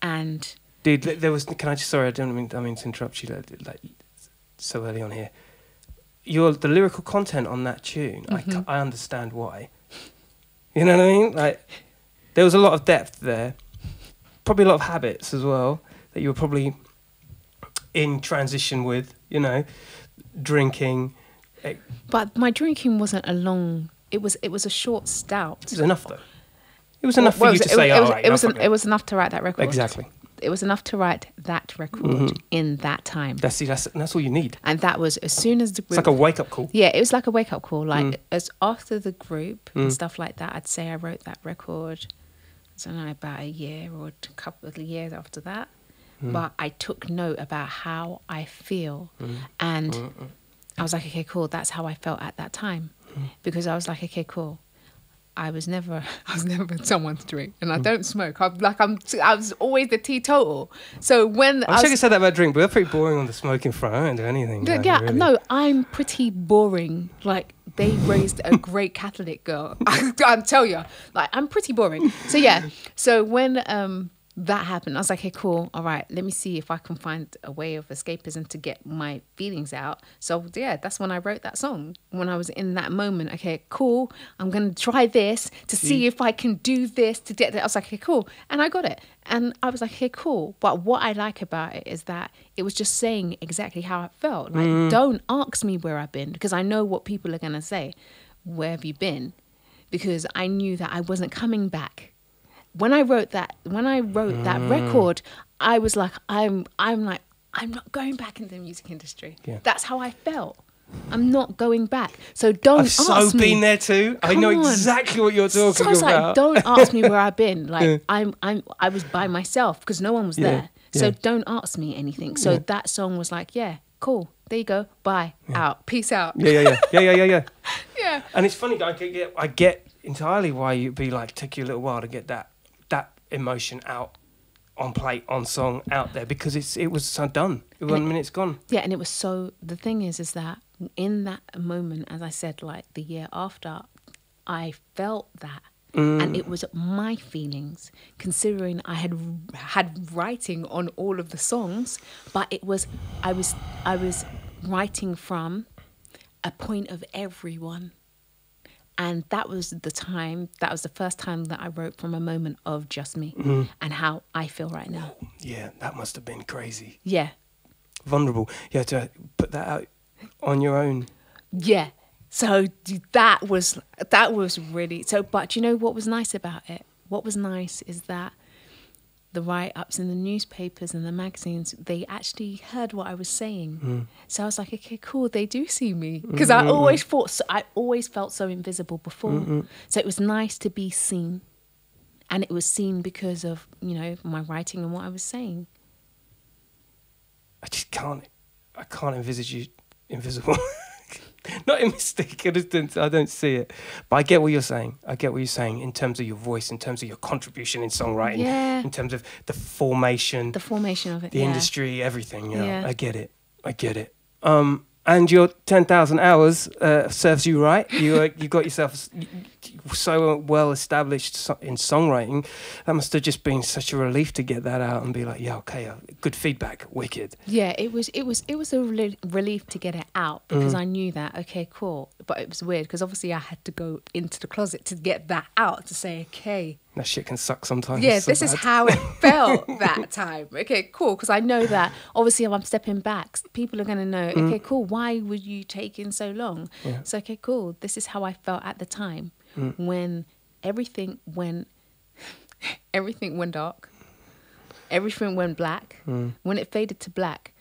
And
Dude, there was. Can I just? Sorry, I don't mean. I mean to interrupt you. Like, like so early on here. Your the lyrical content on that tune.
Mm-hmm.
ca- I understand why. You know what I mean? Like, there was a lot of depth there. Probably a lot of habits as well that you were probably in transition with. You know, drinking. It
But my drinking wasn't a long. It was it was a short stout.
It was enough though. It was enough
Well,
for you
it
to
was-
say,
it was,
right,
it was,
enough
it was enough to write that record.
Exactly.
It was enough to write that record
Mhm.
in that time,
That's that's that's all you need.
and that was as soon as the
It's
group.
like a wake up call.
yeah, it was like a wake up call. Like
Mm.
as after the group
Mm.
and stuff like that, I'd say I wrote that record. I don't know about a year or a couple of years after that,
Mm.
but I took note about how I feel,
Mm.
and
Mm, mm.
I was like, okay, cool. That's how I felt at that time, because I was like, okay, cool. I was never, (laughs) I was never someone to drink, and
Mm.
I don't smoke. I'm like, I'm, I was always the teetotal. So when
I
I was,
could say that about drink, but we're pretty boring on the smoking front. I don't do anything.
yeah,
like,
yeah,
really.
no, I'm pretty boring. Like they (laughs) raised a great Catholic girl. (laughs) I, I tell you, like I'm pretty boring. So yeah, so when um that happened, I was like, okay, cool. All right, let me see if I can find a way of escapism to get my feelings out. So yeah, that's when I wrote that song. When I was in that moment, okay, cool. I'm gonna try this to mm. see if I can do this to get that. I was like, okay, cool, and I got it. And I was like, okay, cool. But what I like about it is that it was just saying exactly how I felt. Like, mm. don't ask me where I've been because I know what people are gonna say. Where have you been? Because I knew that I wasn't coming back when I wrote that when I wrote that
Mm.
record, I was like, I'm I'm like, I'm not going back into the music industry.
Yeah.
That's how I felt. I'm not going back. So don't
I've
ask
so
me.
been there too. I know
on.
exactly what you're talking
So I was
about.
like, don't ask me where (laughs) I've been. Like
Yeah.
I'm I'm I was by myself because no one was
Yeah,
there. So
yeah.
don't ask me anything. So that song was like, yeah, cool. There you go. Bye. Out. Peace out.
yeah, yeah, yeah, yeah, yeah, yeah, yeah. (laughs)
Yeah.
And it's funny. I get, I get entirely why you'd be like, take you a little while to get that emotion out on plate, on song, out there because it's it was so done. One minute's gone.
Yeah, and it was so. The thing is, is that in that moment, as I said, like the year after, I felt that, and
Mm.
it was my feelings. Considering I had had writing on all of the songs, but it was I was I was writing from a point of everyone. And that was the time, that was the first time that I wrote from a moment of just me
Mm.
and how I feel right now.
Yeah, that must have been crazy.
Yeah.
Vulnerable. You had to put that out on your own.
Yeah. So that was that was really so. But you know what was nice about it? What was nice is that the write ups in the newspapers and the magazines they actually heard what I was saying. Hmm. So I was like, okay, cool. They do see me because I mm-hmm. always thought so, I always felt so invisible before. Mm-hmm. So it was nice to be seen, and it was seen because of you know my writing and what I was saying.
I just can't. I can't envisage you invisible. (laughs) (laughs) Not in Mis-Teeq. I just don't, I don't see it. But I get what you're saying. I get what you're saying in terms of your voice, in terms of your contribution in songwriting,
Yeah.
in terms of the formation,
The formation of it.
the
yeah.
industry, everything. You know,
Yeah.
I get it. I get it. Um, and your ten thousand hours uh, serves you right. You uh, you got yourself. so well established so- in songwriting. That must have just been such a relief to get that out and be like, yeah, okay, uh, good feedback, wicked.
Yeah, it was it was it was a rel- relief to get it out because I knew that okay, cool. But it was weird because obviously I had to go into the closet to get that out to say okay,
That shit can suck sometimes.
yeah,
so
this is how it (laughs) felt that time. Okay, cool. Because I know that obviously if I'm stepping back, people are going to know,
Mm.
okay, cool. Why were you taking so long? So, okay, cool. This is how I felt at the time
Mm.
when everything went, (laughs) everything went dark, everything went black.
Mm.
When it faded to black,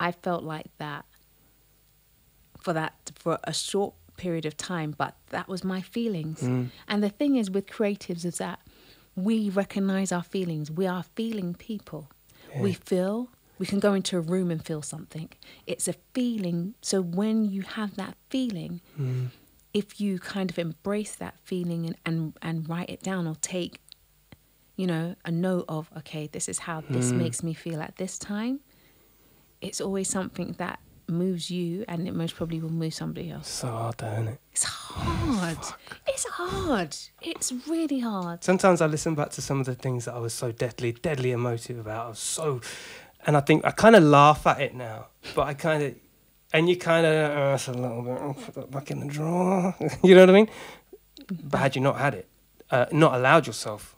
I felt like that for that for a short period of time but that was my feelings. Mm. And the thing is with creatives is that we recognize our feelings. We are feeling people. We feel we can go into a room and feel something. It's a feeling. So when you have that feeling mm. if you kind of embrace that feeling and, and and write it down or take you know a note of okay this is how this mm. makes me feel at this time it's always something that moves you and it most probably will move somebody else.
So hard, though, isn't it?
It's hard. It's hard. It's really hard.
Sometimes I listen back to some of the things that I was so deadly, deadly emotive about. I was so, and I think I kind of laugh at it now, but I kind of, and you kind of, that's a little bit, oh, put that back in the drawer. (laughs) you know what I mean? But had you not had it, uh, not allowed yourself,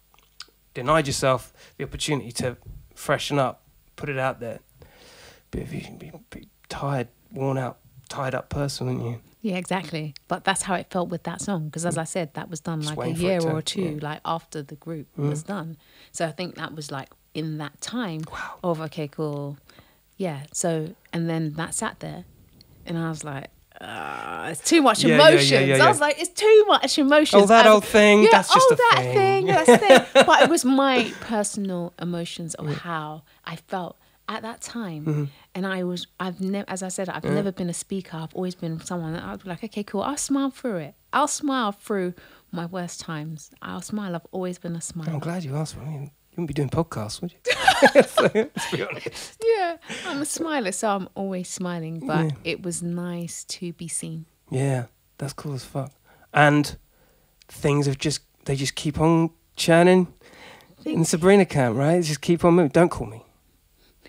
denied yourself the opportunity to freshen up, put it out there, be, be, be tired, worn out, tied up person, aren't you?
Yeah, exactly. But that's how it felt with that song because, as I said, that was done like a
waiting for it
year or two,
yeah. Mm.
like after the group was done. So I think that was like in that time of okay, cool, yeah. So and then that sat there, and I was like. Uh, it's too much
Yeah,
emotions.
yeah,
I was like, it's too much emotions.
Oh, that
And-
old thing,
Yeah,
that's just
oh,
a
that
thing.
thing. That's thing. (laughs) But it was my personal emotions of how I felt at that time.
Mm-hmm.
And I was, I've never, as I said, I've never been a speaker. I've always been someone that I'd be like, okay, cool. I'll smile through it. I'll smile through my worst times. I'll smile. I've always been a
smile.
I'm
glad you asked for me. You wouldn't be doing podcasts, would you? (laughs) (laughs) Let's be honest.
Yeah, I'm a smiler, so I'm always smiling. But it was nice to be seen.
Yeah, that's cool as fuck. And things have just they just keep on churning in Sabrina camp, right? Just keep on moving. Don't call me.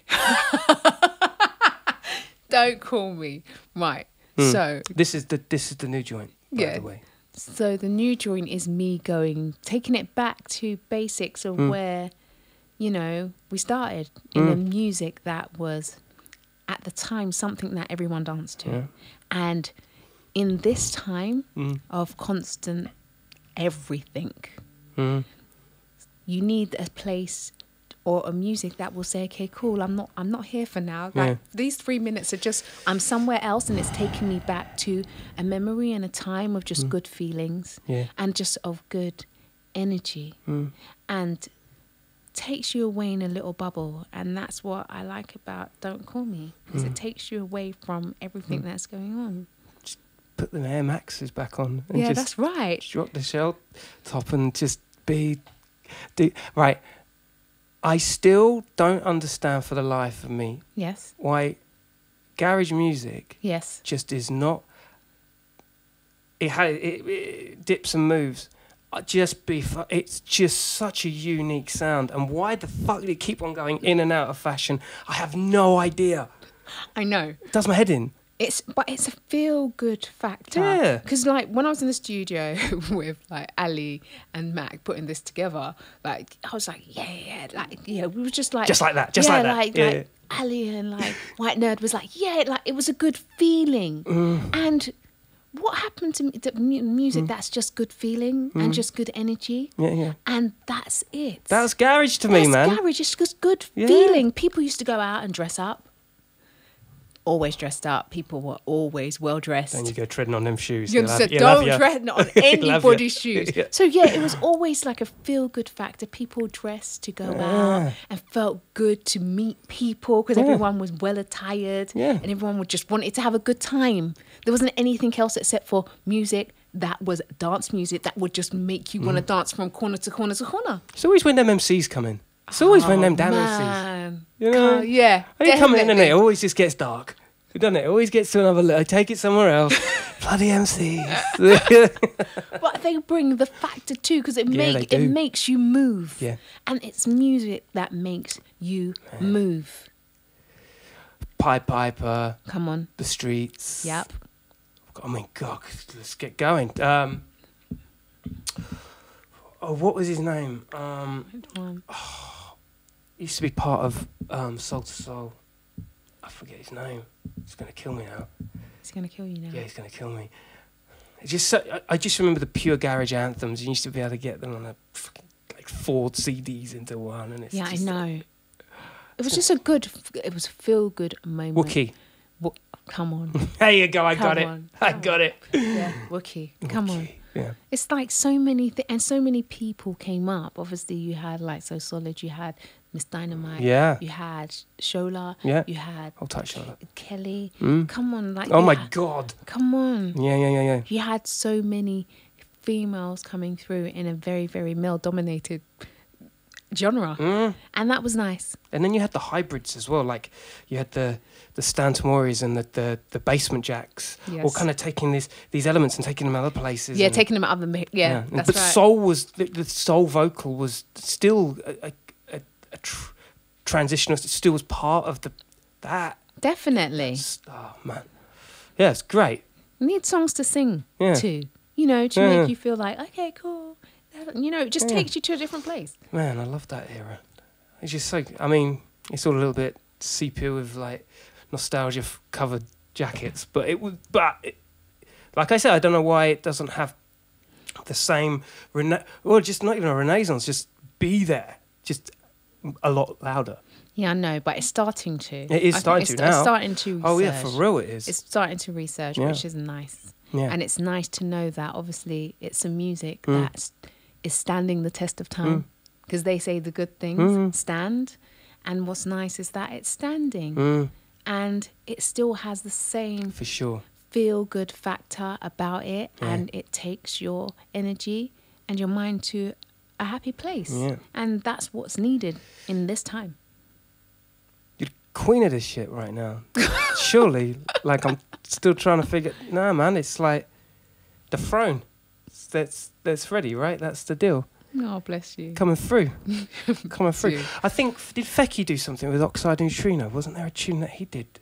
(laughs)
Don't call me. Right.
Hmm.
So
This is the this is the new joint, by
Yeah.
the way.
So the new joint is me going, taking it back to basics of
Mm.
where, you know, we started in a music that was, at the time, something that everyone danced to,
Yeah.
and in this time
Mm.
of constant everything,
Mm.
you need a place or a music that will say, okay, cool, I'm not, I'm not here for now. Like
Yeah.
these three minutes are just, I'm somewhere else, and it's taking me back to a memory and a time of just good feelings
Mm. Yeah.
and just of good energy,
Mm.
and takes you away in a little bubble. And that's what I like about Don't Call Me, because
Mm.
it takes you away from everything that's going on.
Put the Air Maxes back on and
yeah, that's right.
drop the shell top and just be do right. I still don't understand for the life of me
Yes,
why garage music
yes.
just is not. It had it, it dips and moves. I Just be, it's just such a unique sound, and why the fuck did it keep on going in and out of fashion? I have no idea.
I know.
It does my head in.
It's but it's a feel good factor.
Yeah.
Because like when I was in the studio (laughs) with like Ali and Mac putting this together, like I was like, yeah, yeah, like yeah, we were just like
Just like that, just
yeah,
like that.
Like,
Yeah,
like Ali and like White Nerd was like, yeah, like it was a good feeling. (sighs)
Mm.
And what happened to me, the mu- music that's just good feeling and just good energy,
Yeah, yeah.
and that's it.
Mm. That's garage to me, man.
garage. It's just good
Yeah.
feeling. People used to go out and dress up. Always dressed up. People were always well dressed.
Then you go treading on them shoes.
You said, don't tread on (laughs) anybody's shoes. (laughs)
Yeah.
So yeah, it was always like a feel good factor. People dressed to go out and felt good to meet people because
Yeah.
everyone was well attired
Yeah.
and everyone would just wanted to have a good time. There wasn't anything else except for music that was dance music that would just make you
Mm.
want to dance from corner to corner to corner.
It's always when them MCs come in. It's always when them damn MCs.
Oh,
You know?
Can't- yeah.
When you come in and it always just gets dark. Done it. It always gets to another. le- I take it somewhere else. (laughs) Bloody MCs. (laughs)
But they bring the factor too, because it
Yeah,
make it makes you move.
Yeah.
And it's music that makes you move.
Pied Piper,
Come on.
The Streets.
Yep.
I mean, God, let's get going. Um, oh, what was his name? Um,
one?
Used to be part of um, Soul II Soul. I forget his name. He's gonna kill me now.
He's gonna kill you now.
Yeah, he's gonna kill me. It's just so, I, I just remember the pure garage anthems. You used to be able to get them on a fucking, like four CDs into one, and it's
Yeah, I know. It was just a good. It was a feel good moment.
Wookie.
Wo- come on. (laughs)
There you go. I got it. (laughs) I got it.
yeah, Wookie. (laughs) Come on.
Yeah.
It's like so many th- and so many people came up. Obviously, you had like So Solid. You had Ms. Dynamite.
Yeah.
You had Shola.
Yeah.
You had
I'll touch on.
Kelly.
Mm.
Come on, like
Oh my
had-
god.
Come on.
Yeah, yeah, yeah, yeah.
You had so many females coming through in a very, very male dominated genre.
Mm.
And that was nice.
And then you had the hybrids as well. Like you had the the Stanton Warriors and the, the the Basement Jaxx, all kind of taking these these elements and taking them other places.
Yeah, taking them out of the yeah, that's
but
right.
soul was the, the soul vocal was still a, a, a, tr- transitional. It still was part of the that.
Definitely.
Oh man, yeah, it's great.
You need songs to sing
Yeah.
to, you know, to
Yeah,
make you feel like, okay, cool. You know, it just
Yeah.
takes you to a different place.
Man, I love that era. It's just so. I mean, it's all a little bit sepia with like nostalgia f- covered jackets, but it was. But it, like I said, I don't know why it doesn't have the same rena- or just not even a renaissance. Just be there, just a lot louder.
Yeah, I know, but it's starting to.
It is starting
it's,
to
It's starting to.
Oh yeah, for real it is.
It's starting to research,
Yeah.
which is nice.
yeah.
And it's nice to know that obviously it's a music
Mm.
that is standing the test of time. Because they say the good things
Mhm.
stand. And what's nice is that it's standing.
Mm,
And it still has the same
for sure.
feel good factor about it.
Yeah.
And it takes your energy and your mind to a happy place.
Yeah.
And that's what's needed in this time.
You're queen of this shit right now. (laughs) Surely, like I'm still trying to figure. Nah, man, it's like the throne. That's that's ready, right? That's the deal.
Oh, bless you.
Coming through, (laughs) coming through. I think did Fekky do something with Oxide and Neutrino? Wasn't there a tune that he did?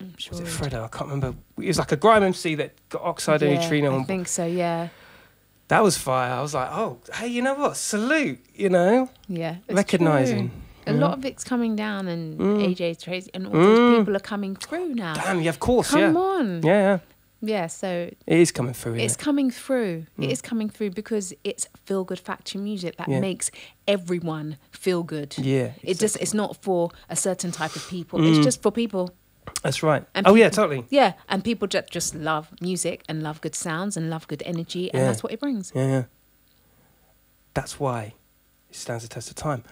I'm sure.
Was it Fredo? I can't remember. It was like a grime MC that got Oxide and
Yeah,
Neutrino
I think so, yeah.
That was fire. I was like, oh, hey, you know what? Salute, you know,
Yeah.
recognizing.
true. A lot of it's coming down, and
Mm.
AJ Tracey and all
Mm.
those people are coming through now.
Damn, yeah, of course,
Come
yeah.
on.
yeah, yeah.
Yeah, so
It is coming through.
it's
it?
coming through. It
Mm.
is coming through because it's feel good factory music that
Yeah.
makes everyone feel good.
Yeah,
It just it's not for a certain type of people.
Mm.
It's just for people.
That's right.
And
oh yeah, totally.
Yeah, and people just just love music and love good sounds and love good energy, and
Yeah.
that's what it brings.
Yeah, yeah. That's why it stands the test of time.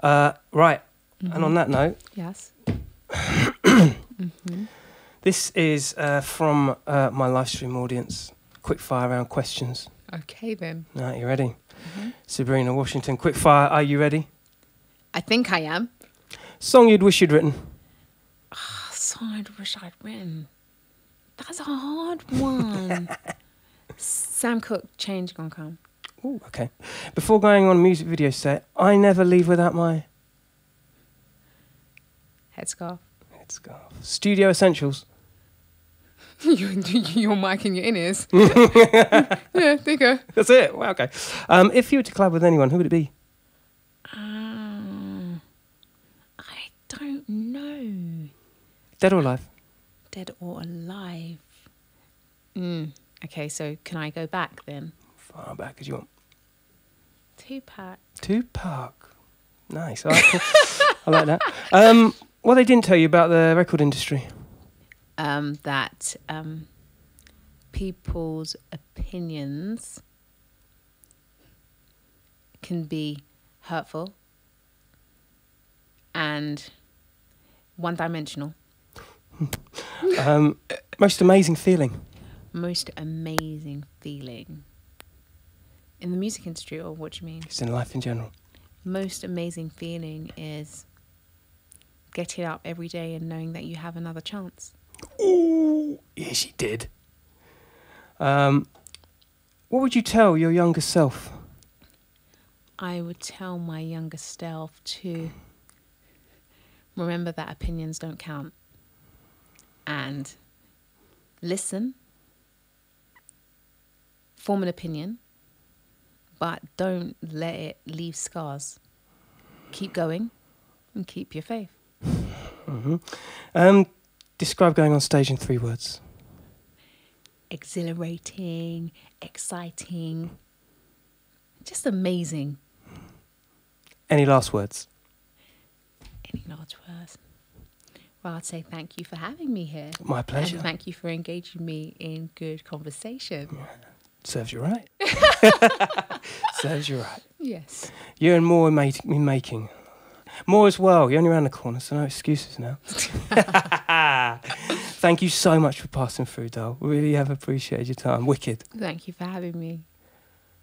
Uh, right. And
Mm-hmm.
on that note,
Yes. (coughs)
this is uh, from uh, my live stream audience. Quick fire round questions.
Okay then.
Right, you ready?
Mm-hmm.
Sabrina Washington, quick fire. Are you ready?
I think I am.
Song you'd wish you'd written.
Song I wish I'd written. That's a hard one. (laughs) Sam Cooke, change gonna come.
Ooh, okay. Before going on a music video set, I never leave without my
Headscarf.
headscarf. Studio essentials. (laughs)
your, your mic and your in-ears. (laughs) yeah, there you go.
That's it. Wow, okay. Um, if you were to collab with anyone, who would it be?
Um, I don't know.
Dead or alive?
Dead or alive? Mm. Okay, so can I go back then?
Far back as you want.
Tupac.
Tupac. Nice. I like, I like that. Um, what they didn't tell you about the record industry?
Um, that um, people's opinions can be hurtful and one-dimensional. (laughs)
Um, most amazing feeling.
Most amazing feeling in the music industry, or what do you mean?
Just in life in general.
most amazing feeling is getting up every day and knowing that you have another chance.
Oh, yeah, she did. Um, what would you tell your younger self?
I would tell my younger self to remember that opinions don't count and listen, form an opinion, but don't let it leave scars. Keep going and keep your faith.
hmm Um, describe going on stage in three words.
Exhilarating, exciting, just amazing.
Any last words?
Any last words? Well, I'd say thank you for having me here.
My pleasure.
And thank you for engaging me in good conversation.
Serves you right. (laughs) Serves you right.
Yes.
You and more in, ma- in making. More as well. You're only around the corner, so no excuses now. (laughs) Thank you so much for passing through, doll. Really have appreciated your time. Wicked.
Thank you for having me.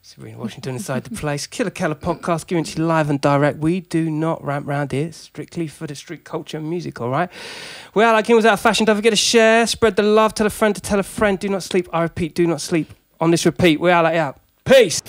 Sabrina Washington inside the place. Killa Kela podcast, giving to you live and direct. We do not ramp round here, strictly for the street culture and music, all right? We are like out of fashion. Don't forget to share, spread the love, tell a friend to tell a friend. Do not sleep. I repeat, do not sleep. On this repeat, we are like out. Peace.